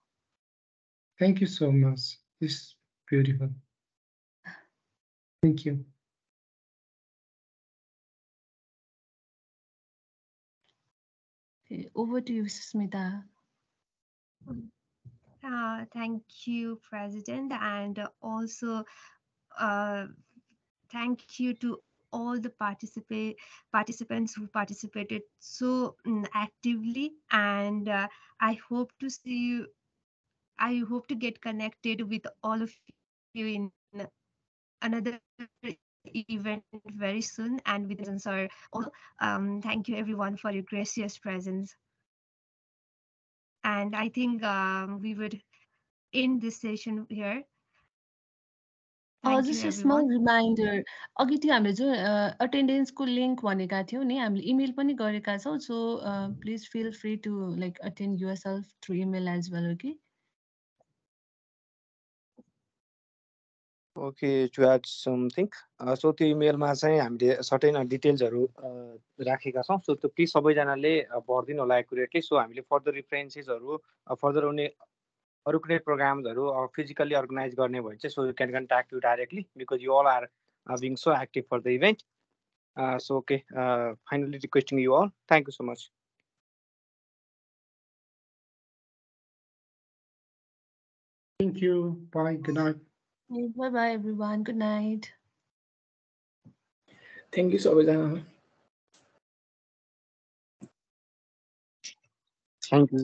Thank you so much. It's beautiful. Thank you. Okay, over to you, Susmita. Uh, thank you, President, and also uh, thank you to all the participate participants who participated so mm, actively. And uh, I hope to see you. I hope to get connected with all of you in another event very soon. And with also, um, thank you everyone for your gracious presence. And I think um, we would end this session here. Thank you, just a small everyone. reminder अघि त्यो हामीले जुन अटेन्डेन्सको link भनेका थियौँ नि हामीले email पनि गरेका छौँ so please feel free to like attend yourself through email as well okay okay to add something so त्यो इमेलमा चाहिँ हामीले सर्टेन डिटेल्सहरू राखेका छौँ सो त्यो प्लिज सबैजनाले पढिदिनु होला एकुरेटली सो हामीले फर्दर रिफरेन्सेसहरू फर्दर आउने अरू कुनै प्रोग्राम्सहरू फिजिकल्ली अर्गनाइज गर्ने भयो भने चाहिँ so you can contact you directly because you all are being so active for the event so okay finally requesting you all thank you so much Thank you. Bye. Good night. Bye bye everyone. Good night. Thank you सबैजनालाई thank you